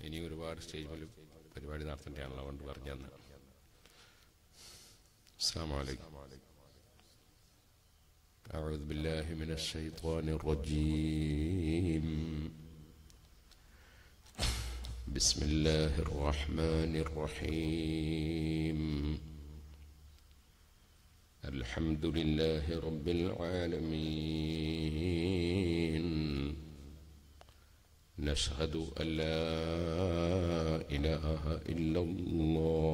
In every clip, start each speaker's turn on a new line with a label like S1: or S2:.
S1: ഇനി ഒരുപാട് സ്റ്റേജിൽ പരിപാടി നടത്തേണ്ടതാണല്ലോ അതുകൊണ്ട് പറഞ്ഞു തന്നെ السلام عليكم أعوذ بالله من الشيطان الرجيم بسم الله الرحمن الرحيم الحمد لله رب العالمين نشهد أن لا إله إلا الله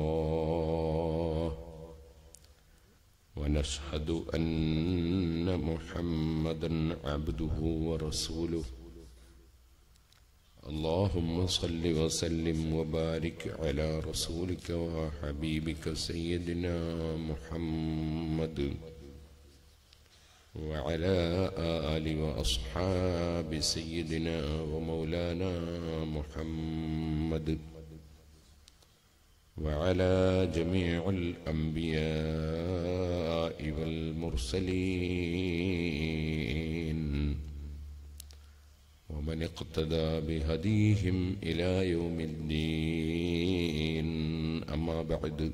S1: ونشهد أن محمدا عبده ورسوله. اللهم صل وسلم وبارك على رسولك وحبيبك سيدنا محمد. وعلى آل وأصحاب سيدنا ومولانا محمد وعلى جميع الأنبياء والمرسلين ومن اقتدى بهديهم إلى يوم الدين. أما بعد.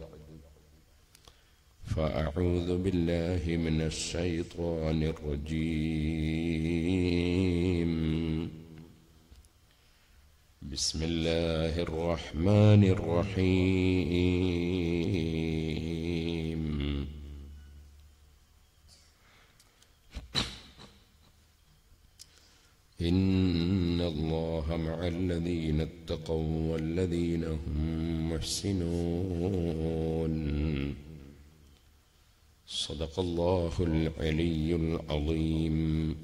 S1: فأعوذ بالله من الشيطان الرجيم. بسم الله الرحمن الرحيم. إن الله مع الذين اتقوا والذين هم محسنون. صدق الله العلي العظيم.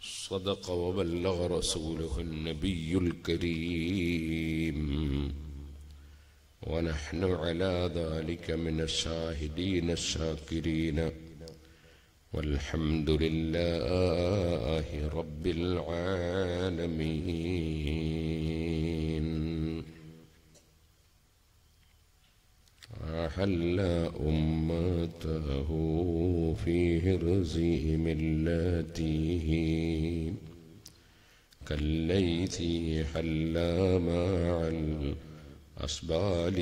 S1: صدق وبلغ رسوله النبي الكريم. ونحن على ذلك من الشاهدين الشاكرين. والحمد لله رب العالمين. أحل أمته في هرز ملته. كالليث حل مع الأسبال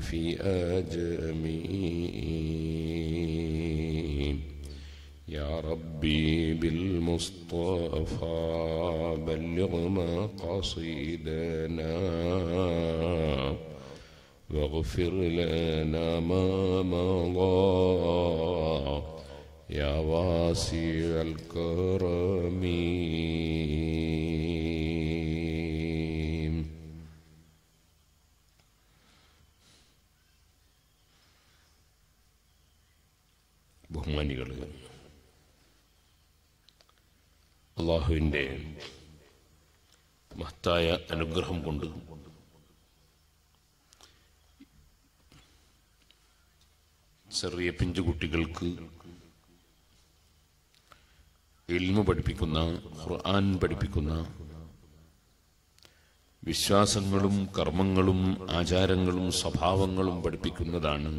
S1: في آجمين. يا ربي بالمصطفى بلغ مقاصدنا. واغفر لنا ما مضى يا واسع الكرم ബഹുമാനികൾ അള്ളാഹുവിൻ്റെ മഹത്തായ അനുഗ്രഹം കൊണ്ട് ചെറിയ പിഞ്ചുകുട്ടികൾക്ക് ഇൽമു പഠിപ്പിക്കുന്ന ഖുർആൻ പഠിപ്പിക്കുന്ന വിശ്വാസങ്ങളും കർമ്മങ്ങളും ആചാരങ്ങളും സ്വഭാവങ്ങളും പഠിപ്പിക്കുന്നതാണ്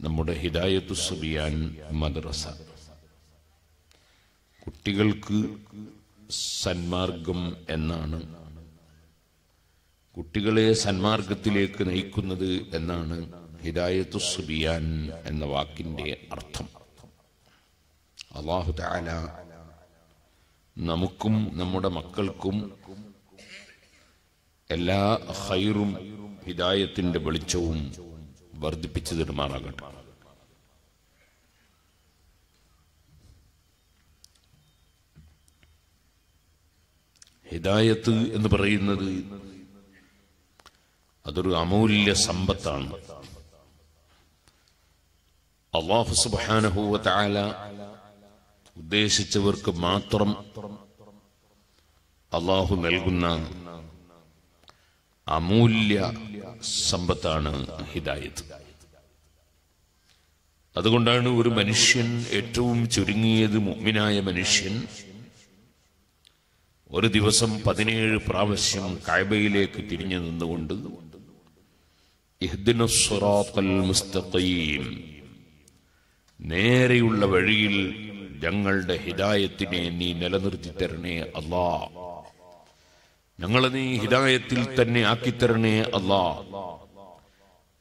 S1: നമ്മുടെ ഹിദായത്തു സുബിയാൻ മദ്രസ. കുട്ടികൾക്ക് സന്മാർഗം എന്നാണ്. കുട്ടികളെ സന്മാർഗത്തിലേക്ക് നയിക്കുന്നത് എന്നാണ് ഹിദായത്തു സുബിയാൻ എന്ന വാക്കിന്റെ അർത്ഥം. അള്ളാഹു താല നമുക്കും നമ്മുടെ മക്കൾക്കും എല്ലാ ഹൈറും ഹിദായത്തിന്റെ വെളിച്ചവും വർദ്ധിപ്പിച്ചു തരുമാറാകട്ടെ ഹിദായത്ത് എന്ന് പറയുന്നത് അതൊരു അമൂല്യ സമ്പത്താണ്. അള്ളാഹു സുബാനഹൂവത്തായ ഉദ്ദേശിച്ചവർക്ക് മാത്രം അള്ളാഹു നൽകുന്ന അമൂല്യ സമ്പത്താണ് ഹിദായത്ത്. അതുകൊണ്ടാണ് ഒരു മനുഷ്യൻ ഏറ്റവും ചുരുങ്ങിയത് മുഗ്മിനായ മനുഷ്യൻ ഒരു ദിവസം പതിനേഴ് പ്രാവശ്യം കായബയിലേക്ക് തിരിഞ്ഞു നിന്നുകൊണ്ട് ഇഹ്ദിന സ്വറാത്തൽ മുസ്തഖീം നേരെയുള്ള വഴിയിൽ ഞങ്ങളുടെ ഹിദായത്തിനെ നീ നിലനിർത്തി തരണേ അല്ലാ. ഞങ്ങളെ നീ ഹിദായത്തിൽ തന്നെ ആക്കിത്തരണേ അല്ലാ.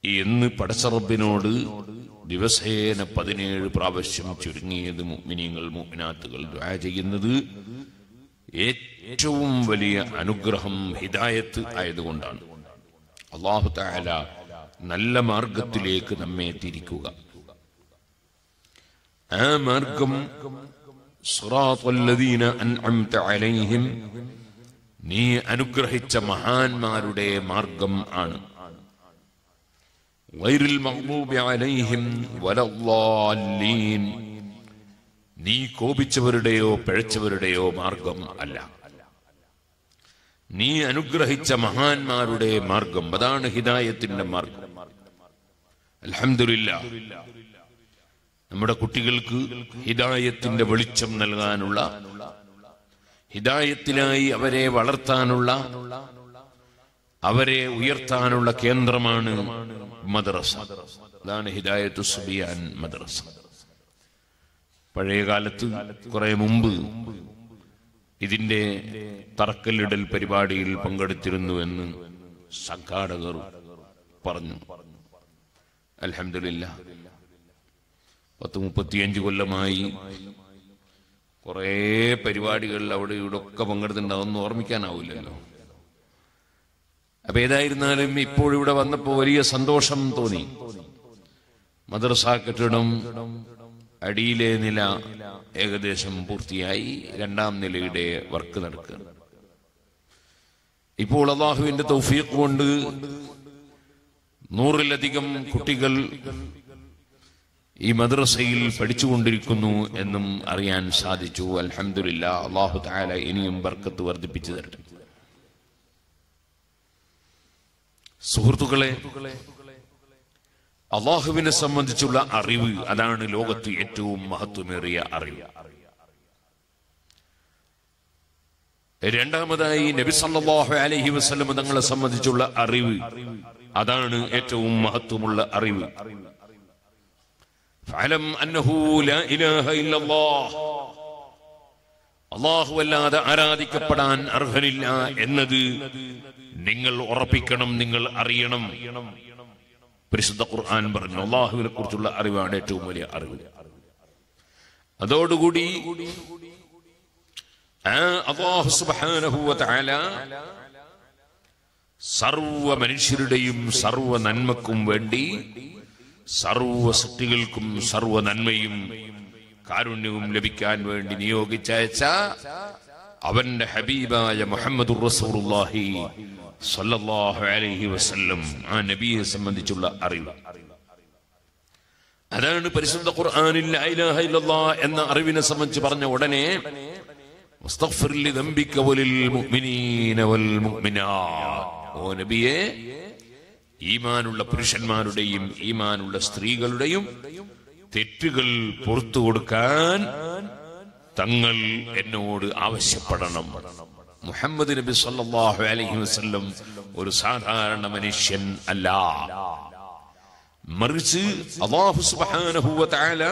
S1: എന്ന് പടസറബിനോട് ദിവസേന പതിനേഴ് പ്രാവശ്യം ചുരുങ്ങിയത് മുഗ്മിനിയങ്ങൾ മുഅ്മിനാത്തുകൾ ദുആ ചെയ്യുന്നത് ഏറ്റവും വലിയ അനുഗ്രഹം ഹിദായത്ത് ആയതുകൊണ്ടാണ്. അള്ളാഹു താല നല്ല മാർഗത്തിലേക്ക് നമ്മെ തിരിക്കുക. ആ മാർഗം അലൈഹിം. നീ അനുഗ്രഹിച്ച മഹാന്മാരുടെ മാർഗം ആണ്. അലൈഹിം നീ കോപിച്ചവരുടെയോ പിഴച്ചവരുടെയോ മാർഗം അല്ല. നീ അനുഗ്രഹിച്ച മഹാന്മാരുടെ മാർഗം. അതാണ് ഹിദായത്തിന്റെ മാർഗം. അൽഹംദുലില്ലാ നമ്മുടെ കുട്ടികൾക്ക് ഹിദായത്തിന്റെ വെളിച്ചം നൽകാനുള്ള ഹിദായത്തിനായി അവരെ വളർത്താനുള്ള അവരെ ഉയർത്താനുള്ള കേന്ദ്രമാണ് മദ്രസ. അതാണ് ഹിദായത്തു സുബിയാൻ മദ്രസ. പഴയ കാലത്ത് കുറെ മുമ്പ് ഇതിന്റെ തറക്കല്ലിടൽ പരിപാടിയിൽ പങ്കെടുത്തിരുന്നുവെന്ന് സംഘാടകർ പറഞ്ഞു. അലഹമില്ല പത്ത് മുപ്പത്തിയഞ്ച് കൊല്ലമായി. കുറേ പരിപാടികളിൽ അവിടെ ഇവിടെ ഒക്കെ അതൊന്നും ഓർമ്മിക്കാനാവില്ലല്ലോ. അപ്പൊ ഏതായിരുന്നാലും ഇപ്പോഴിവിടെ വന്നപ്പോ വലിയ സന്തോഷം തോന്നി. മദ്രസ കെട്ടിടം അടിയിലെ നില ഏകദേശം പൂർത്തിയായി. രണ്ടാം നിലയുടെ വർക്ക് നടക്കുക. ഇപ്പോൾ അള്ളാഹുവിന്റെ തൗഫീഖ് കൊണ്ട് നൂറിലധികം കുട്ടികൾ ഈ മദ്രസയിൽ പഠിച്ചുകൊണ്ടിരിക്കുന്നു എന്നും അറിയാൻ സാധിച്ചു. അലഹമില്ല അള്ളാഹു താല ഇനിയും ബർക്കത്ത് വർദ്ധിപ്പിച്ചു തരട്ടെ. സുഹൃത്തുക്കളെ അള്ളാഹുവിനെ സംബന്ധിച്ചുള്ള അറിവ് അതാണ് ലോകത്ത് ഏറ്റവും മഹത്വമേറിയ അറിവ്. രണ്ടാമതായി നബി സല്ലാഹു അലഹി വസല്ലം തങ്ങളെ സംബന്ധിച്ചുള്ള അറിവ് അതാണ് ഏറ്റവും മഹത്വമുള്ള അറിവ് ഫഅലം അന്നഹു ലാ ഇലാഹ ഇല്ലല്ലാഹ് അള്ളാഹു അല്ലാതെ ആരാധിക്കപ്പെടാൻ അർഹനില്ല എന്നത് നിങ്ങൾ ഉറപ്പിക്കണം നിങ്ങൾ അറിയണം. പരിശുദ്ധ ഖുർആൻ പറഞ്ഞു അള്ളാഹുവിനെ കുറിച്ചുള്ള അറിവാണ് ഏറ്റവും വലിയ അറിവ്. അതോടുകൂടി അള്ളാഹു തആല സർവ മനുഷ്യരുടെയും സർവ നന്മക്കും വേണ്ടി സർവ സൃഷ്ടികൾക്കും സർവ നന്മയും കാരുണ്യവും ലഭിക്കാൻ വേണ്ടി നിയോഗിച്ചയച്ച അവന്റെ ഹബീബായ മുഹമ്മദ് അലൈഹി വസല്ലം ആ നബിയെ സംബന്ധിച്ചുള്ള അറിവ്. അതാണ് പരിശുദ്ധ ഖുർആനിൽ ലാ ഇലാഹ ഇല്ലല്ലാഹ് എന്ന അറിവിനെ സംബന്ധിച്ച് പറഞ്ഞ ഉടനെ മുഅ്മിനീന വൽ ഓ നബിയെ ഈമാനുള്ള പുരുഷന്മാരുടെയും ഈമാനുള്ള സ്ത്രീകളുടെയും തെറ്റുകൾ പുറത്തു കൊടുക്കാൻ തങ്ങൾ എന്നോട് ആവശ്യപ്പെടണം. മുഹമ്മദ് നബി സല്ലല്ലാഹു അലൈഹി വസല്ലം ഒരു സാധാരണ മനുഷ്യൻ അല്ല. മറിച്ച് വ തആല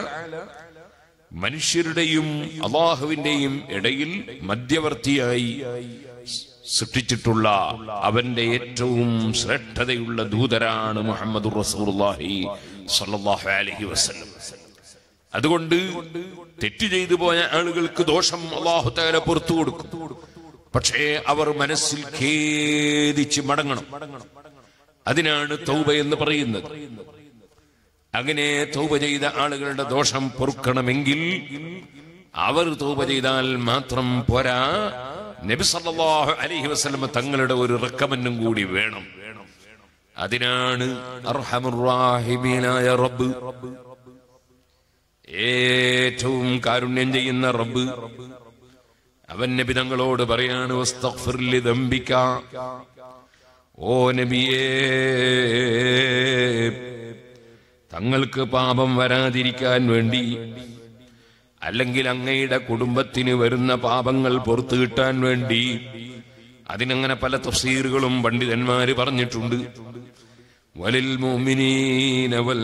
S1: മനുഷ്യരുടെയും അള്ളാഹുവിന്റെയും ഇടയിൽ മധ്യവർത്തിയായി സൃഷ്ടിച്ചിട്ടുള്ള അവന്റെ ഏറ്റവും ശ്രേഷ്ഠതയുള്ള ദൂതരാണ് മുഹമ്മദ് അതുകൊണ്ട് തെറ്റ് ചെയ്തു പോയ ആളുകൾക്ക് ദോഷം അള്ളാഹു തആല പുറത്തു കൊടുക്കും. പക്ഷേ അവർ മനസ്സിൽ ഖേദിച്ച് മടങ്ങണം. അതിനാണ് തൗബ എന്ന് പറയുന്നത്. അങ്ങനെ തൗബ ചെയ്ത ആളുകളുടെ ദോഷം പൊറുക്കണമെങ്കിൽ അവർ തൗബ ചെയ്താൽ മാത്രം പോരാ. നബി സല്ലല്ലാഹു അലൈഹി വസല്ലം തങ്ങളുടെ ഒരു റക്കമെന്നും കൂടി വേണം. അതിനാണ് റബ്ബ്. ഏറ്റവും കാരുണ്യം ചെയ്യുന്ന റബ്ബ്. അവൻ നബി തങ്ങളോട് പറയാണ് ലിദംബിക ഓ നബിയേ തങ്ങൾക്ക് പാപം വരാതിരിക്കാൻ വേണ്ടി അല്ലെങ്കിൽ അങ്ങയുടെ കുടുംബത്തിന് വരുന്ന പാപങ്ങൾ പുറത്തു കിട്ടാൻ വേണ്ടി അതിനങ്ങനെ പല തഫ്സീറുകളും പണ്ഡിതന്മാര് പറഞ്ഞിട്ടുണ്ട്. വലിൽ വൽ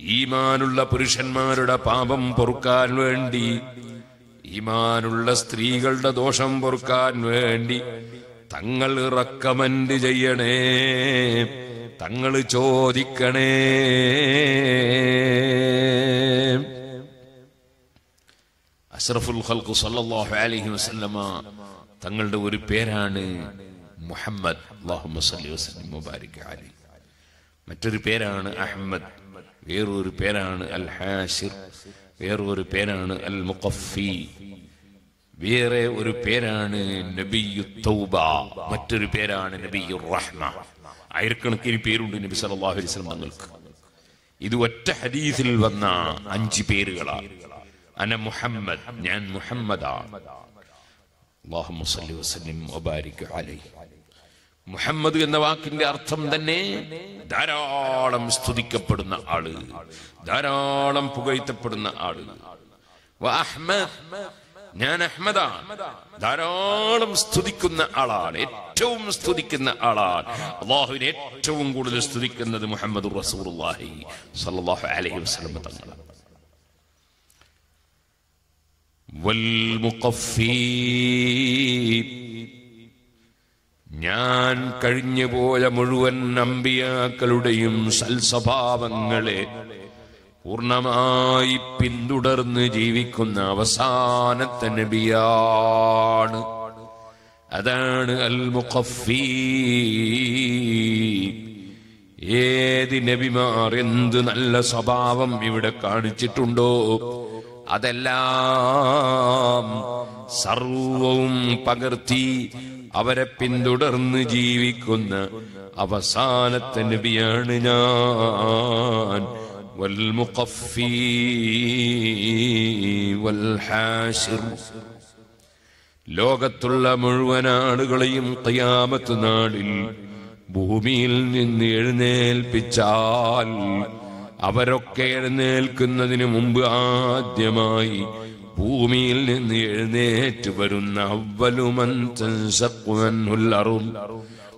S1: ഈമാനുള്ള പുരുഷന്മാരുടെ പാപം പൊറുക്കാൻ വേണ്ടി ഈമാനുള്ള സ്ത്രീകളുടെ ദോഷം പൊറുക്കാൻ വേണ്ടി തങ്ങൾ റെക്കമെൻഡ് ചെയ്യണേ. തങ്ങൾ ചോദിക്കണേ. അഷ്റഫുൽ ഖൽഖു സല്ലല്ലാഹു അലൈഹി വസല്ലമ തങ്ങളുടെ ഒരു പേരാണ് മുഹമ്മദ്. അല്ലാഹുമ്മ സല്ലി വസല്ലം മുബാരിക് അലി. മറ്റൊരു പേരാണ് അഹമ്മദ്. വേറൊരു പേരാണ് അൽ ഹാഷിർ വേറൊരു പേരാണ് അൽ മുഖഫി വേറെ ഒരു പേരാണ് നബിയു തൗബ. മറ്റൊരു പേരാണ് നബിയു റഹ്മ. ആയിരക്കണക്കിന് പേരുണ്ട് നബി സല്ലല്ലാഹു അലൈഹി വസല്ലം തങ്ങൾക്ക്. ഇത് ഒറ്റ ഹദീസിൽ വന്ന അഞ്ച് പേരുകളാണ് അന മുഹമ്മദ് ഞാൻ മുഹമ്മദാണ് മുഹമ്മദ് എന്ന വാക്കിന്റെ അർത്ഥം തന്നെ ധാരാളം സ്തുതിക്കപ്പെടുന്ന ആൾ ധാരാളം പുകഴ്ത്തപ്പെടുന്ന ആൾ. അഹ്മദ് ഞാൻ അഹമ്മദാണ്. ധാരാളം സ്തുതിക്കുന്ന ആളാണ്. ഏറ്റവും സ്തുതിക്കുന്ന ആളാണ്. അള്ളാഹുവിനെ ഏറ്റവും കൂടുതൽ സ്തുതിക്കുന്നത് മുഹമ്മദ് റസൂർഹി വസ്ലം തങ്ങളാണ്. ഞാൻ കഴിഞ്ഞുപോയ മുഴുവൻ നമ്പിയാക്കളുടെയും സൽസ്വഭാവങ്ങളെ പൂർണമായി പിന്തുടർന്ന് ജീവിക്കുന്ന അവസാനത്തെ നബിയാണ്. അതാണ് അൽ മുഖഫി ഏത് നബിമാർ എന്ത് നല്ല സ്വഭാവം ഇവിടെ കാണിച്ചിട്ടുണ്ടോ? അതെല്ലാം സർവവും പകർത്തി അവരെ പിന്തുടർന്ന് ജീവിക്കുന്ന അവസാനത്തെ നബിയാണ് ഞാൻ. വൽമുഖഫി والحاشر. ലോകത്തുള്ള മുഴുവൻ ആളുകളെയും കയാമത്ത് നാളിൽ ഭൂമിയിൽ നിന്ന് എഴുന്നേൽപ്പിച്ചാൽ അവരൊക്കെ എഴുന്നേൽക്കുന്നതിന് മുമ്പ് ആദ്യമായി ഭൂമിയിൽ നിന്ന് എഴുന്നേറ്റ് വരുന്ന അവലുമൻുല്ലറും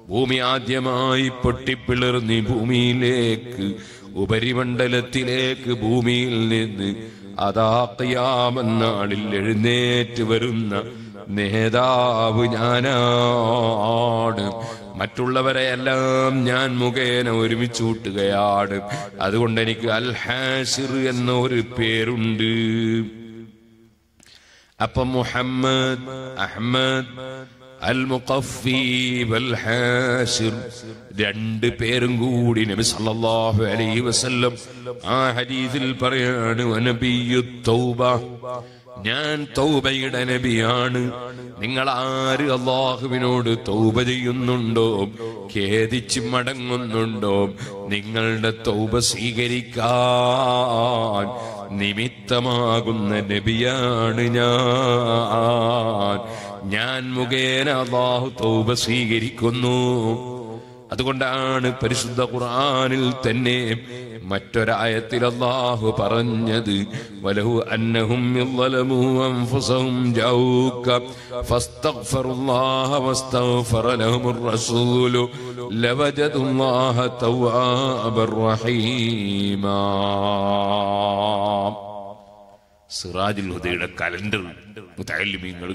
S1: ഭൂമി ആദ്യമായി പൊട്ടിപ്പിളർന്ന് ഭൂമിയിലേക്ക് ഉപരിമണ്ഡലത്തിലേക്ക് ഭൂമിയിൽ നിന്ന് അതാ ഖിയാമന്നാളിൽ എഴുന്നേറ്റ് വരുന്ന നേതാവ് ഞാനാണ്. മറ്റുള്ളവരെ എല്ലാം ഞാൻ മുഖേന ഒരുമിച്ച് കൂട്ടുകയാണ്. അതുകൊണ്ട് എനിക്ക് അൽ ഹാഷിർ എന്ന ഒരു പേരുണ്ട്. അപ്പൊ മുഹമ്മദ് അഹമ്മദ് അൽ ഹാസിർ രണ്ട് പേരും കൂടി നബി സല്ലല്ലാഹു അലൈഹി വസല്ലം ആ ഹദീസിൽ പറയാണ് വനബിയു തൗബ. ഞാൻ തൗബയുടെ നബിയാണ്. നിങ്ങൾ ആര് അള്ളാഹുവിനോട് തൗബ ചെയ്യുന്നുണ്ടോ? ഖേദിച്ച് മടങ്ങുന്നുണ്ടോ? നിങ്ങളുടെ തൗബ സ്വീകരിക്കാൻ നിമിത്തമാകുന്ന നബിയാണ് ഞാൻ. ഞാൻ മുഖേന അള്ളാഹു തൗബ സ്വീകരിക്കുന്നു. അതുകൊണ്ടാണ് പരിശുദ്ധ ഖുർആനിൽ തന്നെ മറ്റൊരായത്തിൽ അള്ളാഹു പറഞ്ഞത്. വലഹു അന്നഹും സിറാജുൽ ഹുദയുടെ കലണ്ടർ മുത്തലിമീങ്ങൾ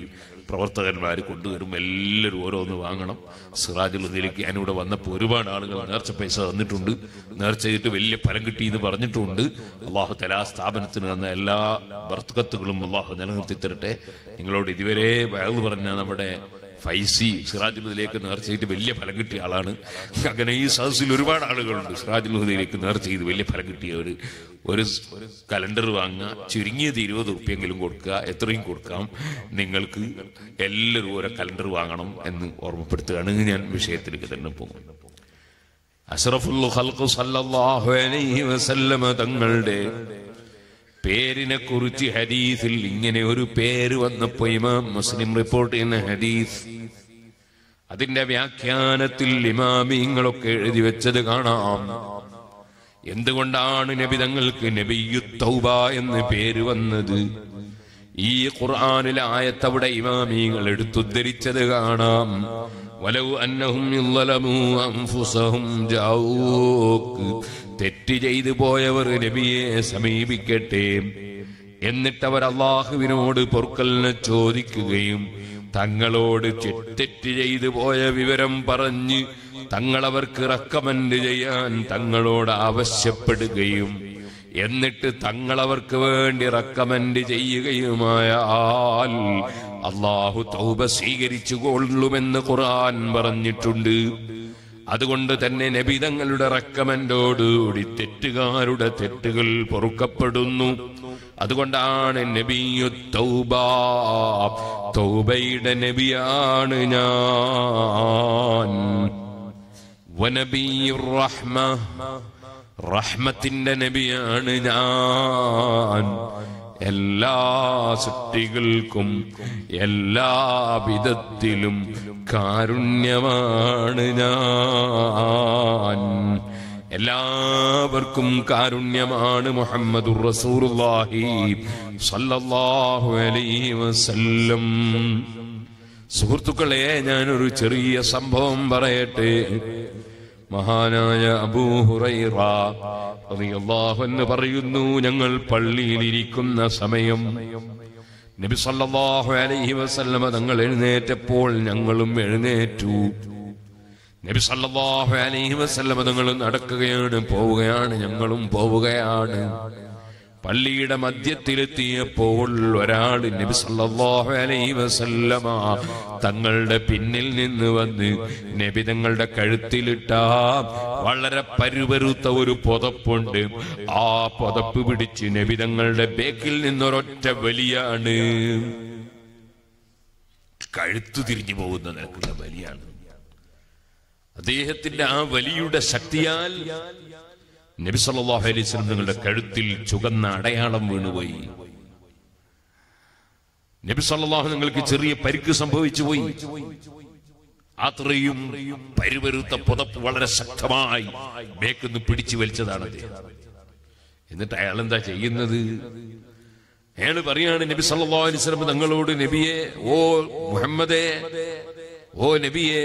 S1: പ്രവർത്തകന്മാർ കൊണ്ടുവരും എല്ലാവരും ഓരോന്ന് വാങ്ങണം. സിറാജുൽ നിലയ്ക്ക് ഞാനിവിടെ വന്നപ്പോൾ ഒരുപാട് ആളുകൾ നേർച്ച പൈസ തന്നിട്ടുണ്ട്. നേർച്ച ചെയ്തിട്ട് വലിയ ഫലം കിട്ടി എന്ന് പറഞ്ഞിട്ടുണ്ട്. അള്ളാഹു തലാ സ്ഥാപനത്തിന് തന്ന എല്ലാ വർത്തകത്തുകളും അള്ളാഹു നിലനിർത്തി തരട്ടെ. നിങ്ങളോട് ഇതുവരെ വയറു പറഞ്ഞ നമ്മുടെ ഫൈസി സിറാജുലുദിലേക്ക് നേർച്ച ചെയ്ത് വലിയ ഫലം കിട്ടിയ ആളാണ്. അങ്ങനെ ഈ സദസ്സിൽ ഒരുപാട് ആളുകളുണ്ട്. സിറാജുലുദിലേക്ക് നേർച്ച ചെയ്ത് വലിയ ഫലം കിട്ടിയ ഒരു കലണ്ടർ വാങ്ങുക ചുരുങ്ങിയത് ഇരുപത് റുപ്യെങ്കിലും കൊടുക്കുക എത്രയും കൊടുക്കാം. നിങ്ങൾക്ക് എല്ലാവരും ഓരോ കലണ്ടർ വാങ്ങണം എന്ന് ഓർമ്മപ്പെടുത്തുകയാണ്. ഞാൻ വിഷയത്തിലേക്ക് തന്നെ പോകും സല്ലല്ലാഹു അലൈഹി തങ്ങളുടെ പേരിനെ കുറിച്ച് ഹദീസിൽ ഇങ്ങനെ ഒരു പേര് വന്നപ്പോ ഇമാം മുസ്ലിം റിപ്പോർട്ട് ചെയ്യുന്ന ഹദീസ് അതിന്റെ വ്യാഖ്യാനത്തിൽ ഇമാമിങ്ങളൊക്കെ എഴുതി വെച്ചത് കാണാം. എന്തുകൊണ്ടാണ് നബി തങ്ങൾക്ക് നബിയു തൗബ എന്ന് പേര് വന്നത്? ഈ ഖുർആനിലെ ആയത്തവിടെ ഇമാമിങ്ങൾ എടുത്തുദ്ധരിച്ചത് കാണാം. വലൗ അന്നഹും അൻഫുസഹും തെറ്റ് ചെയ്തു പോയവർ നബിയെ സമീപിക്കട്ടെ. എന്നിട്ട് അവർ അള്ളാഹുവിനോട് പൊറുക്കലിനെ ചോദിക്കുകയും തങ്ങളോട് തെറ്റ് ചെയ്തു പോയ വിവരം പറഞ്ഞ് തങ്ങളവർക്ക് റെക്കമെൻഡ് ചെയ്യാൻ തങ്ങളോട് ആവശ്യപ്പെടുകയും എന്നിട്ട് തങ്ങളവർക്ക് വേണ്ടി റെക്കമെൻഡ് ചെയ്യുകയുമായാൽ അള്ളാഹു തൗബ സ്വീകരിച്ചു കൊള്ളുമെന്ന് ഖുർആൻ പറഞ്ഞിട്ടുണ്ട്. അതുകൊണ്ട് തന്നെ നബിതങ്ങളുടെ റെക്കമെൻഡോടുകൂടി തെറ്റുകാരുടെ തെറ്റുകൾ പൊറുക്കപ്പെടുന്നു. അതുകൊണ്ടാണ് നബിയു തൗബ തൗബയുടെ നബിയാണ് ഞാൻ. റഹ്മത്തിന്റെ നബിയാണ് ഞാൻ. എല്ലാ സൃഷ്ടികൾക്കും എല്ലാ വിധത്തിലും കാരുണ്യമാണ് ഞാൻ. എല്ലാവർക്കും കാരുണ്യമാണ് മുഹമ്മദ് റസൂലുള്ളാഹി സല്ലല്ലാഹു അലൈഹി വസല്ലം. സുഹൃത്തുക്കളെ ഞാനൊരു ചെറിയ സംഭവം പറയട്ടെ. മഹാനായ അബൂഹുറൈറ റളിയല്ലാഹു അൻഹു പറയുന്നു ഞങ്ങൾ പള്ളിയിൽ ഇരിക്കുന്ന സമയം നബി സല്ലല്ലാഹു അലൈഹി വസല്ലമ തങ്ങൾ എഴുന്നേറ്റപ്പോൾ ഞങ്ങളും എഴുന്നേറ്റു. നബി സല്ലല്ലാഹു അലൈഹി വസല്ലമ തങ്ങൾ നടക്കുകയാണ് പോവുകയാണ് ഞങ്ങളും പോവുകയാണ്. പള്ളിയുടെ മധ്യത്തിലെത്തിയപ്പോൾ ഒരാൾ നബി സല്ലല്ലാഹു അലൈഹി വസല്ലമ തങ്ങളുടെ പിന്നിൽ നിന്ന് വന്ന് നബി തങ്ങളുടെ കഴുത്തിലിട്ട വളരെ പരുപരുത്ത ഒരു പുതപ്പുണ്ട്. ആ പുതപ്പ് പിടിച്ച് നബി തങ്ങളുടെ ബേക്കിൽ നിന്നൊരൊറ്റ വലിയാണ്. കഴുത്തു തിരിഞ്ഞു പോകുന്ന നിലക്കുള്ള വലിയാണ്. അദ്ദേഹത്തിന്റെ ആ വലിയുടെ ശക്തിയാൽ നബി സല്ലല്ലാഹു അലൈഹി നിങ്ങളുടെ കഴുത്തിൽ ചുകന്ന അടയാളം വീണുപോയി. നബി സല്ലല്ലാഹു നിങ്ങൾക്ക് ചെറിയ പരിക്ക് സംഭവിച്ചു പോയി. അത്രയും പരിവരുത്ത പുതപ്പ് വളരെ ശക്തമായി ബേക്കൊന്ന് പിടിച്ചു വലിച്ചതാണ് എന്നിട്ട് അയാൾ എന്താ ചെയ്യുന്നത്? അയാൾ പറയാണ് നബി സല്ലല്ലാഹു അലൈഹി വസല്ലം തങ്ങളോട് നബിയെ ഓ മുഹമ്മദേ ഓ നബിയെ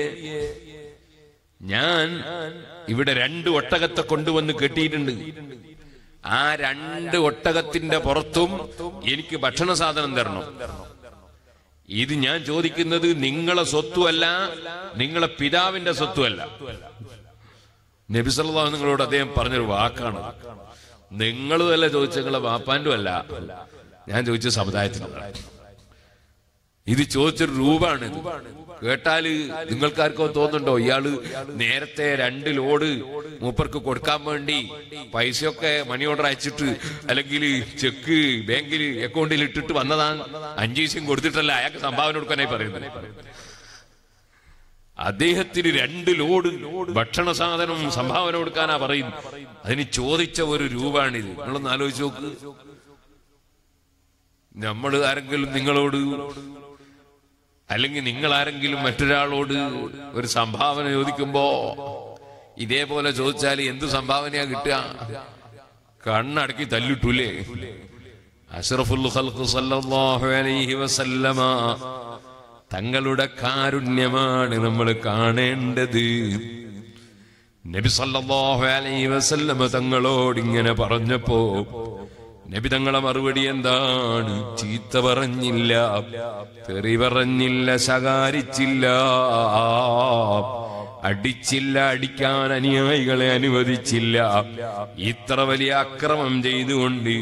S1: ഞാൻ ഇവിടെ രണ്ട് ഒട്ടകത്തെ കൊണ്ടുവന്ന് കെട്ടിയിട്ടുണ്ട്. ആ രണ്ട് ഒട്ടകത്തിന്റെ പുറത്തും എനിക്ക് ഭക്ഷണ സാധനം തരണം. ഇത് ഞാൻ ചോദിക്കുന്നത് നിങ്ങളെ സ്വത്തുമല്ല നിങ്ങളെ പിതാവിന്റെ സ്വത്തുമല്ല നബി സല്ലല്ലാഹു നിങ്ങളോട് അദ്ദേഹം പറഞ്ഞൊരു വാക്കാണ്. നിങ്ങളും അല്ല ചോദിച്ച നിങ്ങളെ വാപ്പാന്റെ അല്ല. ഞാൻ ചോദിച്ച സമുദായത്തിനുള്ള ഇത് ചോദിച്ചൊരു രൂപാണ് ഇത് കേട്ടാൽ നിങ്ങൾക്കാർക്കോ തോന്നുന്നുണ്ടോ? ഇയാൾ നേരത്തെ രണ്ട് ലോഡ് മൂപ്പർക്ക് കൊടുക്കാൻ വേണ്ടി പൈസയൊക്കെ മണി ഓർഡർ അയച്ചിട്ട് അല്ലെങ്കിൽ ചെക്ക് ബാങ്കിൽ അക്കൗണ്ടിൽ ഇട്ടിട്ട് വന്നതാണ്. അഞ്ചു കൊടുത്തിട്ടല്ല അയാൾക്ക് സംഭാവന കൊടുക്കാനായി പറയുന്നത്. അദ്ദേഹത്തിന് രണ്ട് ലോഡ് ഭക്ഷണ സാധനം സംഭാവന കൊടുക്കാനാ പറയുന്നു അതിന് ചോദിച്ച ഒരു രൂപാണിത്. നിങ്ങളൊന്ന് ആലോചിച്ചു നോക്ക്. നമ്മൾ ആരെങ്കിലും നിങ്ങളോട് അല്ലെങ്കിൽ നിങ്ങൾ ആരെങ്കിലും മറ്റൊരാളോട് ഒരു സംഭാവന ചോദിക്കുമ്പോ ഇതേപോലെ ചോദിച്ചാൽ എന്ത് സംഭാവനയാ കിട്ടുക? കണ്ണടക്കി തല്ലിട്ടൂലേ? അലൈഹി വസല്ലമ തങ്ങളുടെ കാരുണ്യമാണ് നമ്മൾ കാണേണ്ടത്. നബി സല്ലല്ലാഹു അലൈഹി വസല്ലമ തങ്ങളോട് ഇങ്ങനെ പറഞ്ഞപ്പോ നബി തങ്ങളെ മറുപടി എന്താണ്? ചീത്ത പറഞ്ഞില്ല തെറി പറഞ്ഞില്ല ശകാരിച്ചില്ല അടിച്ചില്ല അടിക്കാൻ അനുയായികളെ അനുവദിച്ചില്ല. ഇത്ര വലിയ അക്രമം ചെയ്തുകൊണ്ട്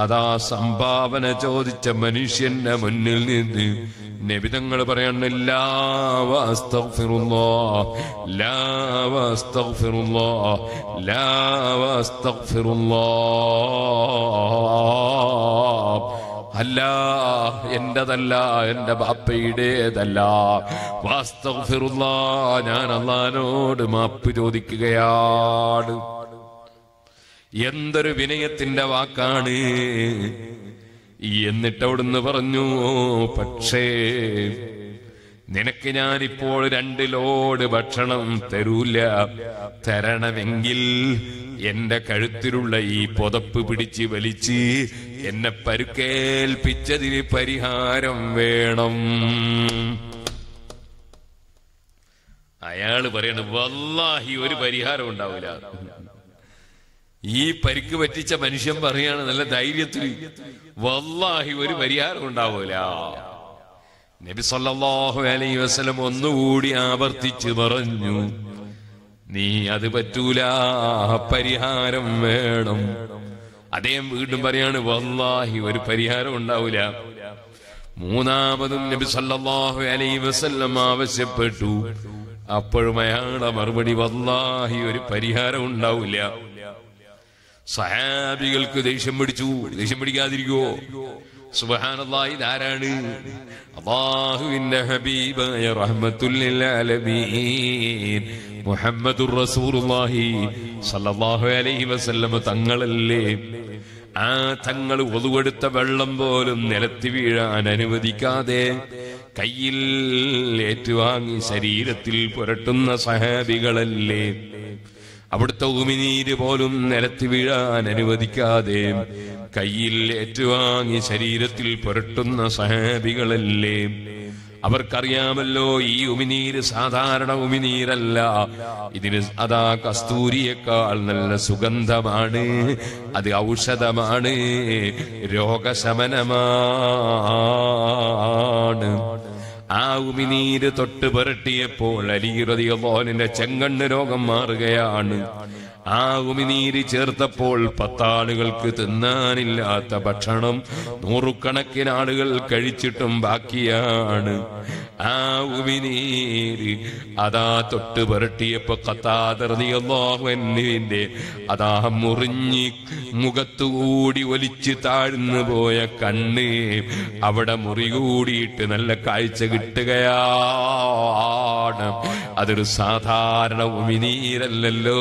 S1: അതാ സംഭാവന ചോദിച്ച മനുഷ്യന്റെ മുന്നിൽ നിന്ന് നബിതങ്ങൾ പറയണില്ല അല്ല എന്റതല്ല എന്റെ ബാപ്പയുടേതല്ല. വാസ്തവ ഞാൻ അള്ളഹാനോട് മാപ്പ് ചോദിക്കുകയാണ്. എന്തൊരു വിനയത്തിന്റെ വാക്കാണ്? എന്നിട്ട് അവിടുന്ന് പറഞ്ഞു പക്ഷേ നിനക്ക് ഞാനിപ്പോൾ രണ്ട് ലോഡ് ഭക്ഷണം തരൂല. തരണമെങ്കിൽ എന്റെ കഴുത്തിലുള്ള ഈ പുതപ്പ് പിടിച്ച് വലിച്ച് എന്നെ പരുക്കേൽപ്പിച്ചതിന് പരിഹാരം വേണം. അയാൾ പറയണ വല്ലാഹി ഒരു പരിഹാരം ഉണ്ടാവില്ല ഈ പരിക്ക് പറ്റിച്ച മനുഷ്യൻ പറയാണ് നല്ല ധൈര്യത്തിൽ. വല്ലാഹി ഒരു പരിഹാരം ഉണ്ടാവൂല. നബി സല്ലാഹു അലൈ വസല്ലം ഒന്നുകൂടി ആവർത്തിച്ച് പറഞ്ഞു നീ അത് പറ്റൂല പരിഹാരം വേണം. അദ്ദേഹം വീണ്ടും പറയാണ് വല്ലാഹി ഒരു പരിഹാരം ഉണ്ടാവൂല. മൂന്നാമതും നബി സല്ലാഹു അലൈ വസല്ലം ആവശ്യപ്പെട്ടു. അപ്പോഴും അയാളുടെ മറുപടി വല്ലാഹി ഒരു പരിഹാരം ഉണ്ടാവില്ല സഹാബികൾക്ക് ദേഷ്യം പിടിച്ചു. ദേഷ്യം പിടിക്കാതിരിക്കുവോ? സുബഹാനല്ലാഹി ഇതാരാണ്? അള്ളാഹുവിന്റെ ഹബീബായ റഹ്മത്തുല്ലിൽ ആലമീൻ മുഹമ്മദുർ റസൂലുള്ളാഹി സല്ലല്ലാഹു അലൈഹി വസല്ലം തങ്ങളല്ലേ? ആ തങ്ങൾ ഒതുവെടുത്ത വെള്ളം പോലും നിലത്തി വീഴാൻ അനുവദിക്കാതെ കയ്യിൽ ഏറ്റുവാങ്ങി ശരീരത്തിൽ പുരട്ടുന്ന സഹാബികളല്ലേ? അവിടുത്തെ ഉമിനീര് പോലും നിലത്തി വീഴാൻ അനുവദിക്കാതെ കയ്യിൽ ഏറ്റുവാങ്ങി ശരീരത്തിൽ പുരട്ടുന്ന സഹാബികളല്ലേ? അവർക്കറിയാമല്ലോ ഈ ഉമിനീര് സാധാരണ ഉമിനീരല്ല. ഇതിന് അതാ കസ്തൂരിയേക്കാൾ നല്ല സുഗന്ധമാണ്. അത് ഔഷധമാണ് രോഗശമനമാണ്. ആ ഉമിനീര് തൊട്ട് പുരട്ടിയപ്പോൾ അലിറതിയോലിന്റെ ചെങ്കണ്ണ് രോഗം മാറുകയാണ്. ആ ഉമിനീര് ചേർത്തപ്പോൾ പത്താളുകൾക്ക് തിന്നാനില്ലാത്ത ഭക്ഷണം നൂറുകണക്കിന് ആളുകൾ കഴിച്ചിട്ടും ബാക്കിയാണ്. ആ ഉമിനീര് അതാ തൊട്ട് പുരട്ടിയപ്പോ കത്താതറിയാഹുവിന്റെ അതാ മുറിഞ്ഞി മുഖത്തുകൂടി ഒലിച്ച് താഴ്ന്നു പോയ കണ്ണ് അവിടെ മുറി കൂടിയിട്ട് നല്ല കാഴ്ച കിട്ടുകയാണ്. അതൊരു സാധാരണ ഉമിനീരല്ലല്ലോ.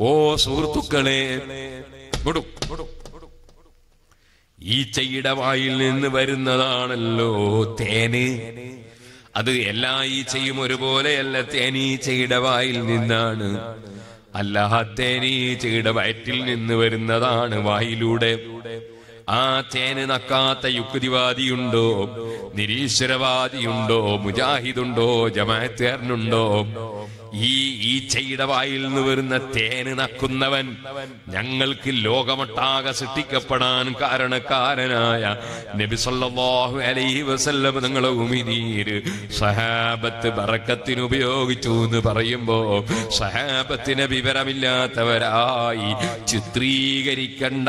S1: ഓ. സുഹൃത്തുക്കളെ ഈ ഈച്ചയുടെ വായിൽ നിന്ന് വരുന്നതാണല്ലോ തേന്. അത് എല്ലാ ഈച്ചയും ഒരുപോലെയല്ല തേനീച്ചയുടെ വായിൽ നിന്നാണ്. അല്ലാഹ തേനീച്ചയുടെ വയറ്റിൽ നിന്ന് വരുന്നതാണ് വായിലൂടെ. ആ തേന് നക്കാത്ത യുക്തിവാദിയുണ്ടോ? നിരീശ്വരവാദിയുണ്ടോ? മുജാഹിദുണ്ടോ? ജമാഅത്തുകാരനുണ്ടോ? ഈ ഈച്ചയുടെ വായിൽ നിന്ന് വരുന്ന തേന് നക്കുന്നവൻ ഞങ്ങൾക്ക് ലോകമൊട്ടാകെ സൃഷ്ടിക്കപ്പെടാൻ കാരണക്കാരനായ നബി സല്ലല്ലാഹു അലൈഹി വസല്ലം നിങ്ങളെ ഉമിനീര് സഹാബത്ത് ബറക്കത്തിന് ഉപയോഗിച്ചു എന്ന് പറയുമ്പോ സഹാബത്തിന് വിവരമില്ലാത്തവരായി ചിത്രീകരിക്കണ്ട.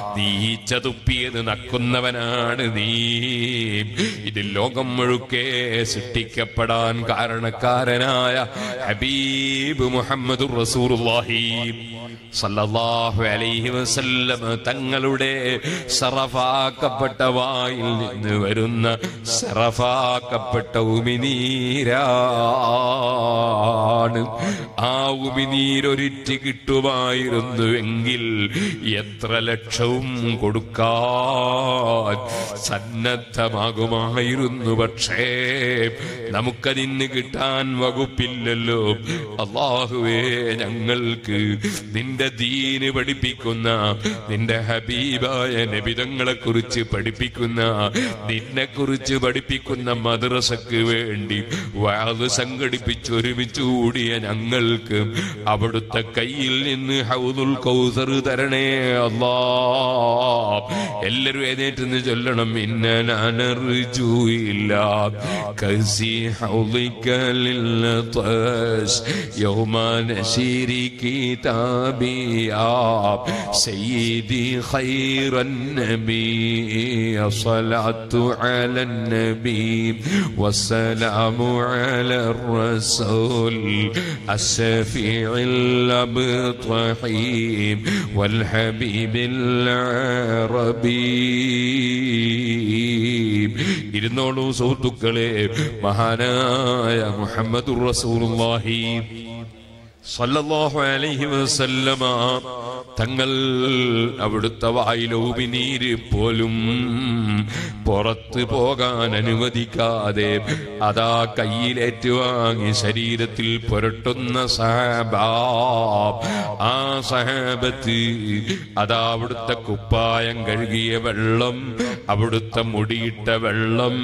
S1: നീ ഈച്ച തുപ്പിയത് നക്കുന്നവനാണ് നീ. ഇത് ലോകം മുഴുക്കെ സൃഷ്ടിക്കപ്പെടാൻ കാരണക്കാരനായ ഹബീബ് മുഹമ്മദ് തങ്ങളുടെ സറഫാക്കപ്പെട്ട വായിൽ നിന്ന് വരുന്ന സറഫാക്കപ്പെട്ട ഉമിനീരാണ്. ആ ഉമിനീരൊരിറ്റ് കിട്ടുമായിരുന്നുവെങ്കിൽ എത്ര ലക്ഷവും കൊടുക്കാൻ സന്നദ്ധമാകുമായിരുന്നു. പക്ഷേ നമുക്കതിന് കിട്ടാൻ വകുപ്പില്ലല്ലോ. അള്ളാഹുവേ ഞങ്ങൾക്ക് നിന്റെ ദീന് പഠിപ്പിക്കുന്ന നിന്റെ ഹബീബായ നബിതങ്ങളെ കുറിച്ച് പഠിപ്പിക്കുന്ന നിന്നെ കുറിച്ച് പഠിപ്പിക്കുന്ന മദ്രസക്ക് വേണ്ടി വാത് സംഘടിപ്പിച്ച് ഒരുമിച്ച് കൂടിയ ഞങ്ങൾക്ക് അവിടുത്തെ കയ്യിൽ നിന്ന് ഹൗദുൽ കൗസർ തരണേ അല്ലാ. എല്ലാരും എഴുന്നേറ്റ് നിന്ന് ചൊല്ലണം ഇന്നനറിജൂയില്ല കസി ഹൗദിക്കലിൽ يوم نشير كتابي يا سيدي خير النبي صلاة على النبي والسلام على الرسول الشفيع الأبطحي والحبيب റബീബ് ഇരുന്നോളൂ സുഹൃത്തുക്കളെ മഹാനായ മുഹമ്മദുർ റസൂലുള്ളാഹി സല്ലല്ലാഹു അലൈഹി വസല്ലമ തങ്ങൾ അവിടുത്തെ വായിലോപിനീര് പോലും പുറത്ത് പോകാൻ അനുവദിക്കാതെ അതാ കയ്യിലേറ്റുവാങ്ങി ശരീരത്തിൽ പുരട്ടുന്ന സഹാബ. ആ സഹാബത്ത് അതാ അവിടുത്തെ കുപ്പായം കഴുകിയ വെള്ളം അവിടുത്തെ മുടിയിട്ട വെള്ളം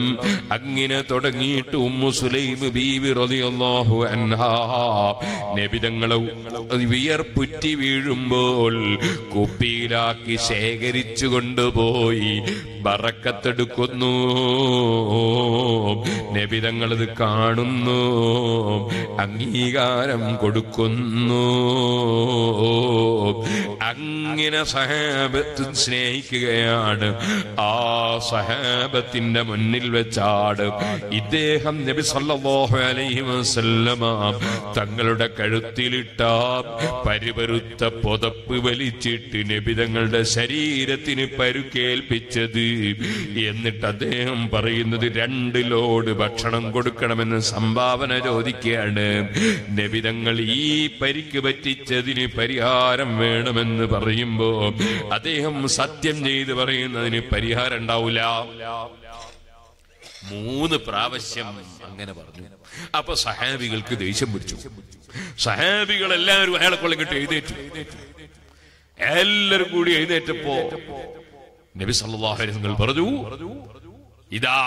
S1: അങ്ങനെ തുടങ്ങിയിട്ട് ഉമ്മു സുലൈം ബീവി റളിയല്ലാഹു അൻഹാ. നബിതങ്ങളെ വിയർപ്പുറ്റി വീഴുമ്പോൾ കുപ്പിയിലാക്കി ശേഖരിച്ചു കൊണ്ടുപോയി ബറക്കത്തെടുക്കുന്നു. നബിതങ്ങളത് കാണുന്നു അംഗീകാരം കൊടുക്കുന്നു. അങ്ങനെ സഹാബത്ത് സ്നേഹിക്കുകയാണ്. ആ സഹാബത്തിന്റെ മുന്നിൽ വെച്ചാണ് ഇദ്ദേഹം നബി സല്ലല്ലാഹു അലൈഹി വസല്ലമ തങ്ങളുടെ കഴുത്തിലിട്ട പരിപരുത്ത പുതപ്പ് വലിച്ചിട്ട് നബിതങ്ങളുടെ ശരീരത്തിന് പരുക്കേൽപ്പിച്ചത്. എന്നിട്ട് അദ്ദേഹം പറയുന്നത് രണ്ട് ലോഡ് ഭക്ഷണം കൊടുക്കണമെന്ന് സംഭാവന ചോദിക്കുകയാണ്. നബിതങ്ങൾ ഈ പരിക്ക് പറ്റിച്ചതിന് പരിഹാരം വേണമെന്ന് പറയുമ്പോ അദ്ദേഹം സത്യം ചെയ്ത് പറയുന്നതിന് പരിഹാരം ഉണ്ടാവില്ല മൂന്ന് പ്രാവശ്യം അങ്ങനെ പറഞ്ഞു. അപ്പൊ സഹാബികൾക്ക് ദേഷ്യം പിടിച്ചു. സഹാബികൾ എല്ലാവരും അയാളെ കൊള്ളിങ്ങിട്ട് എഴുന്നേറ്റു. എല്ലാവരും കൂടി എഴുന്നേറ്റപ്പോ നബി വസല്ലം പറഞ്ഞു ഇതാ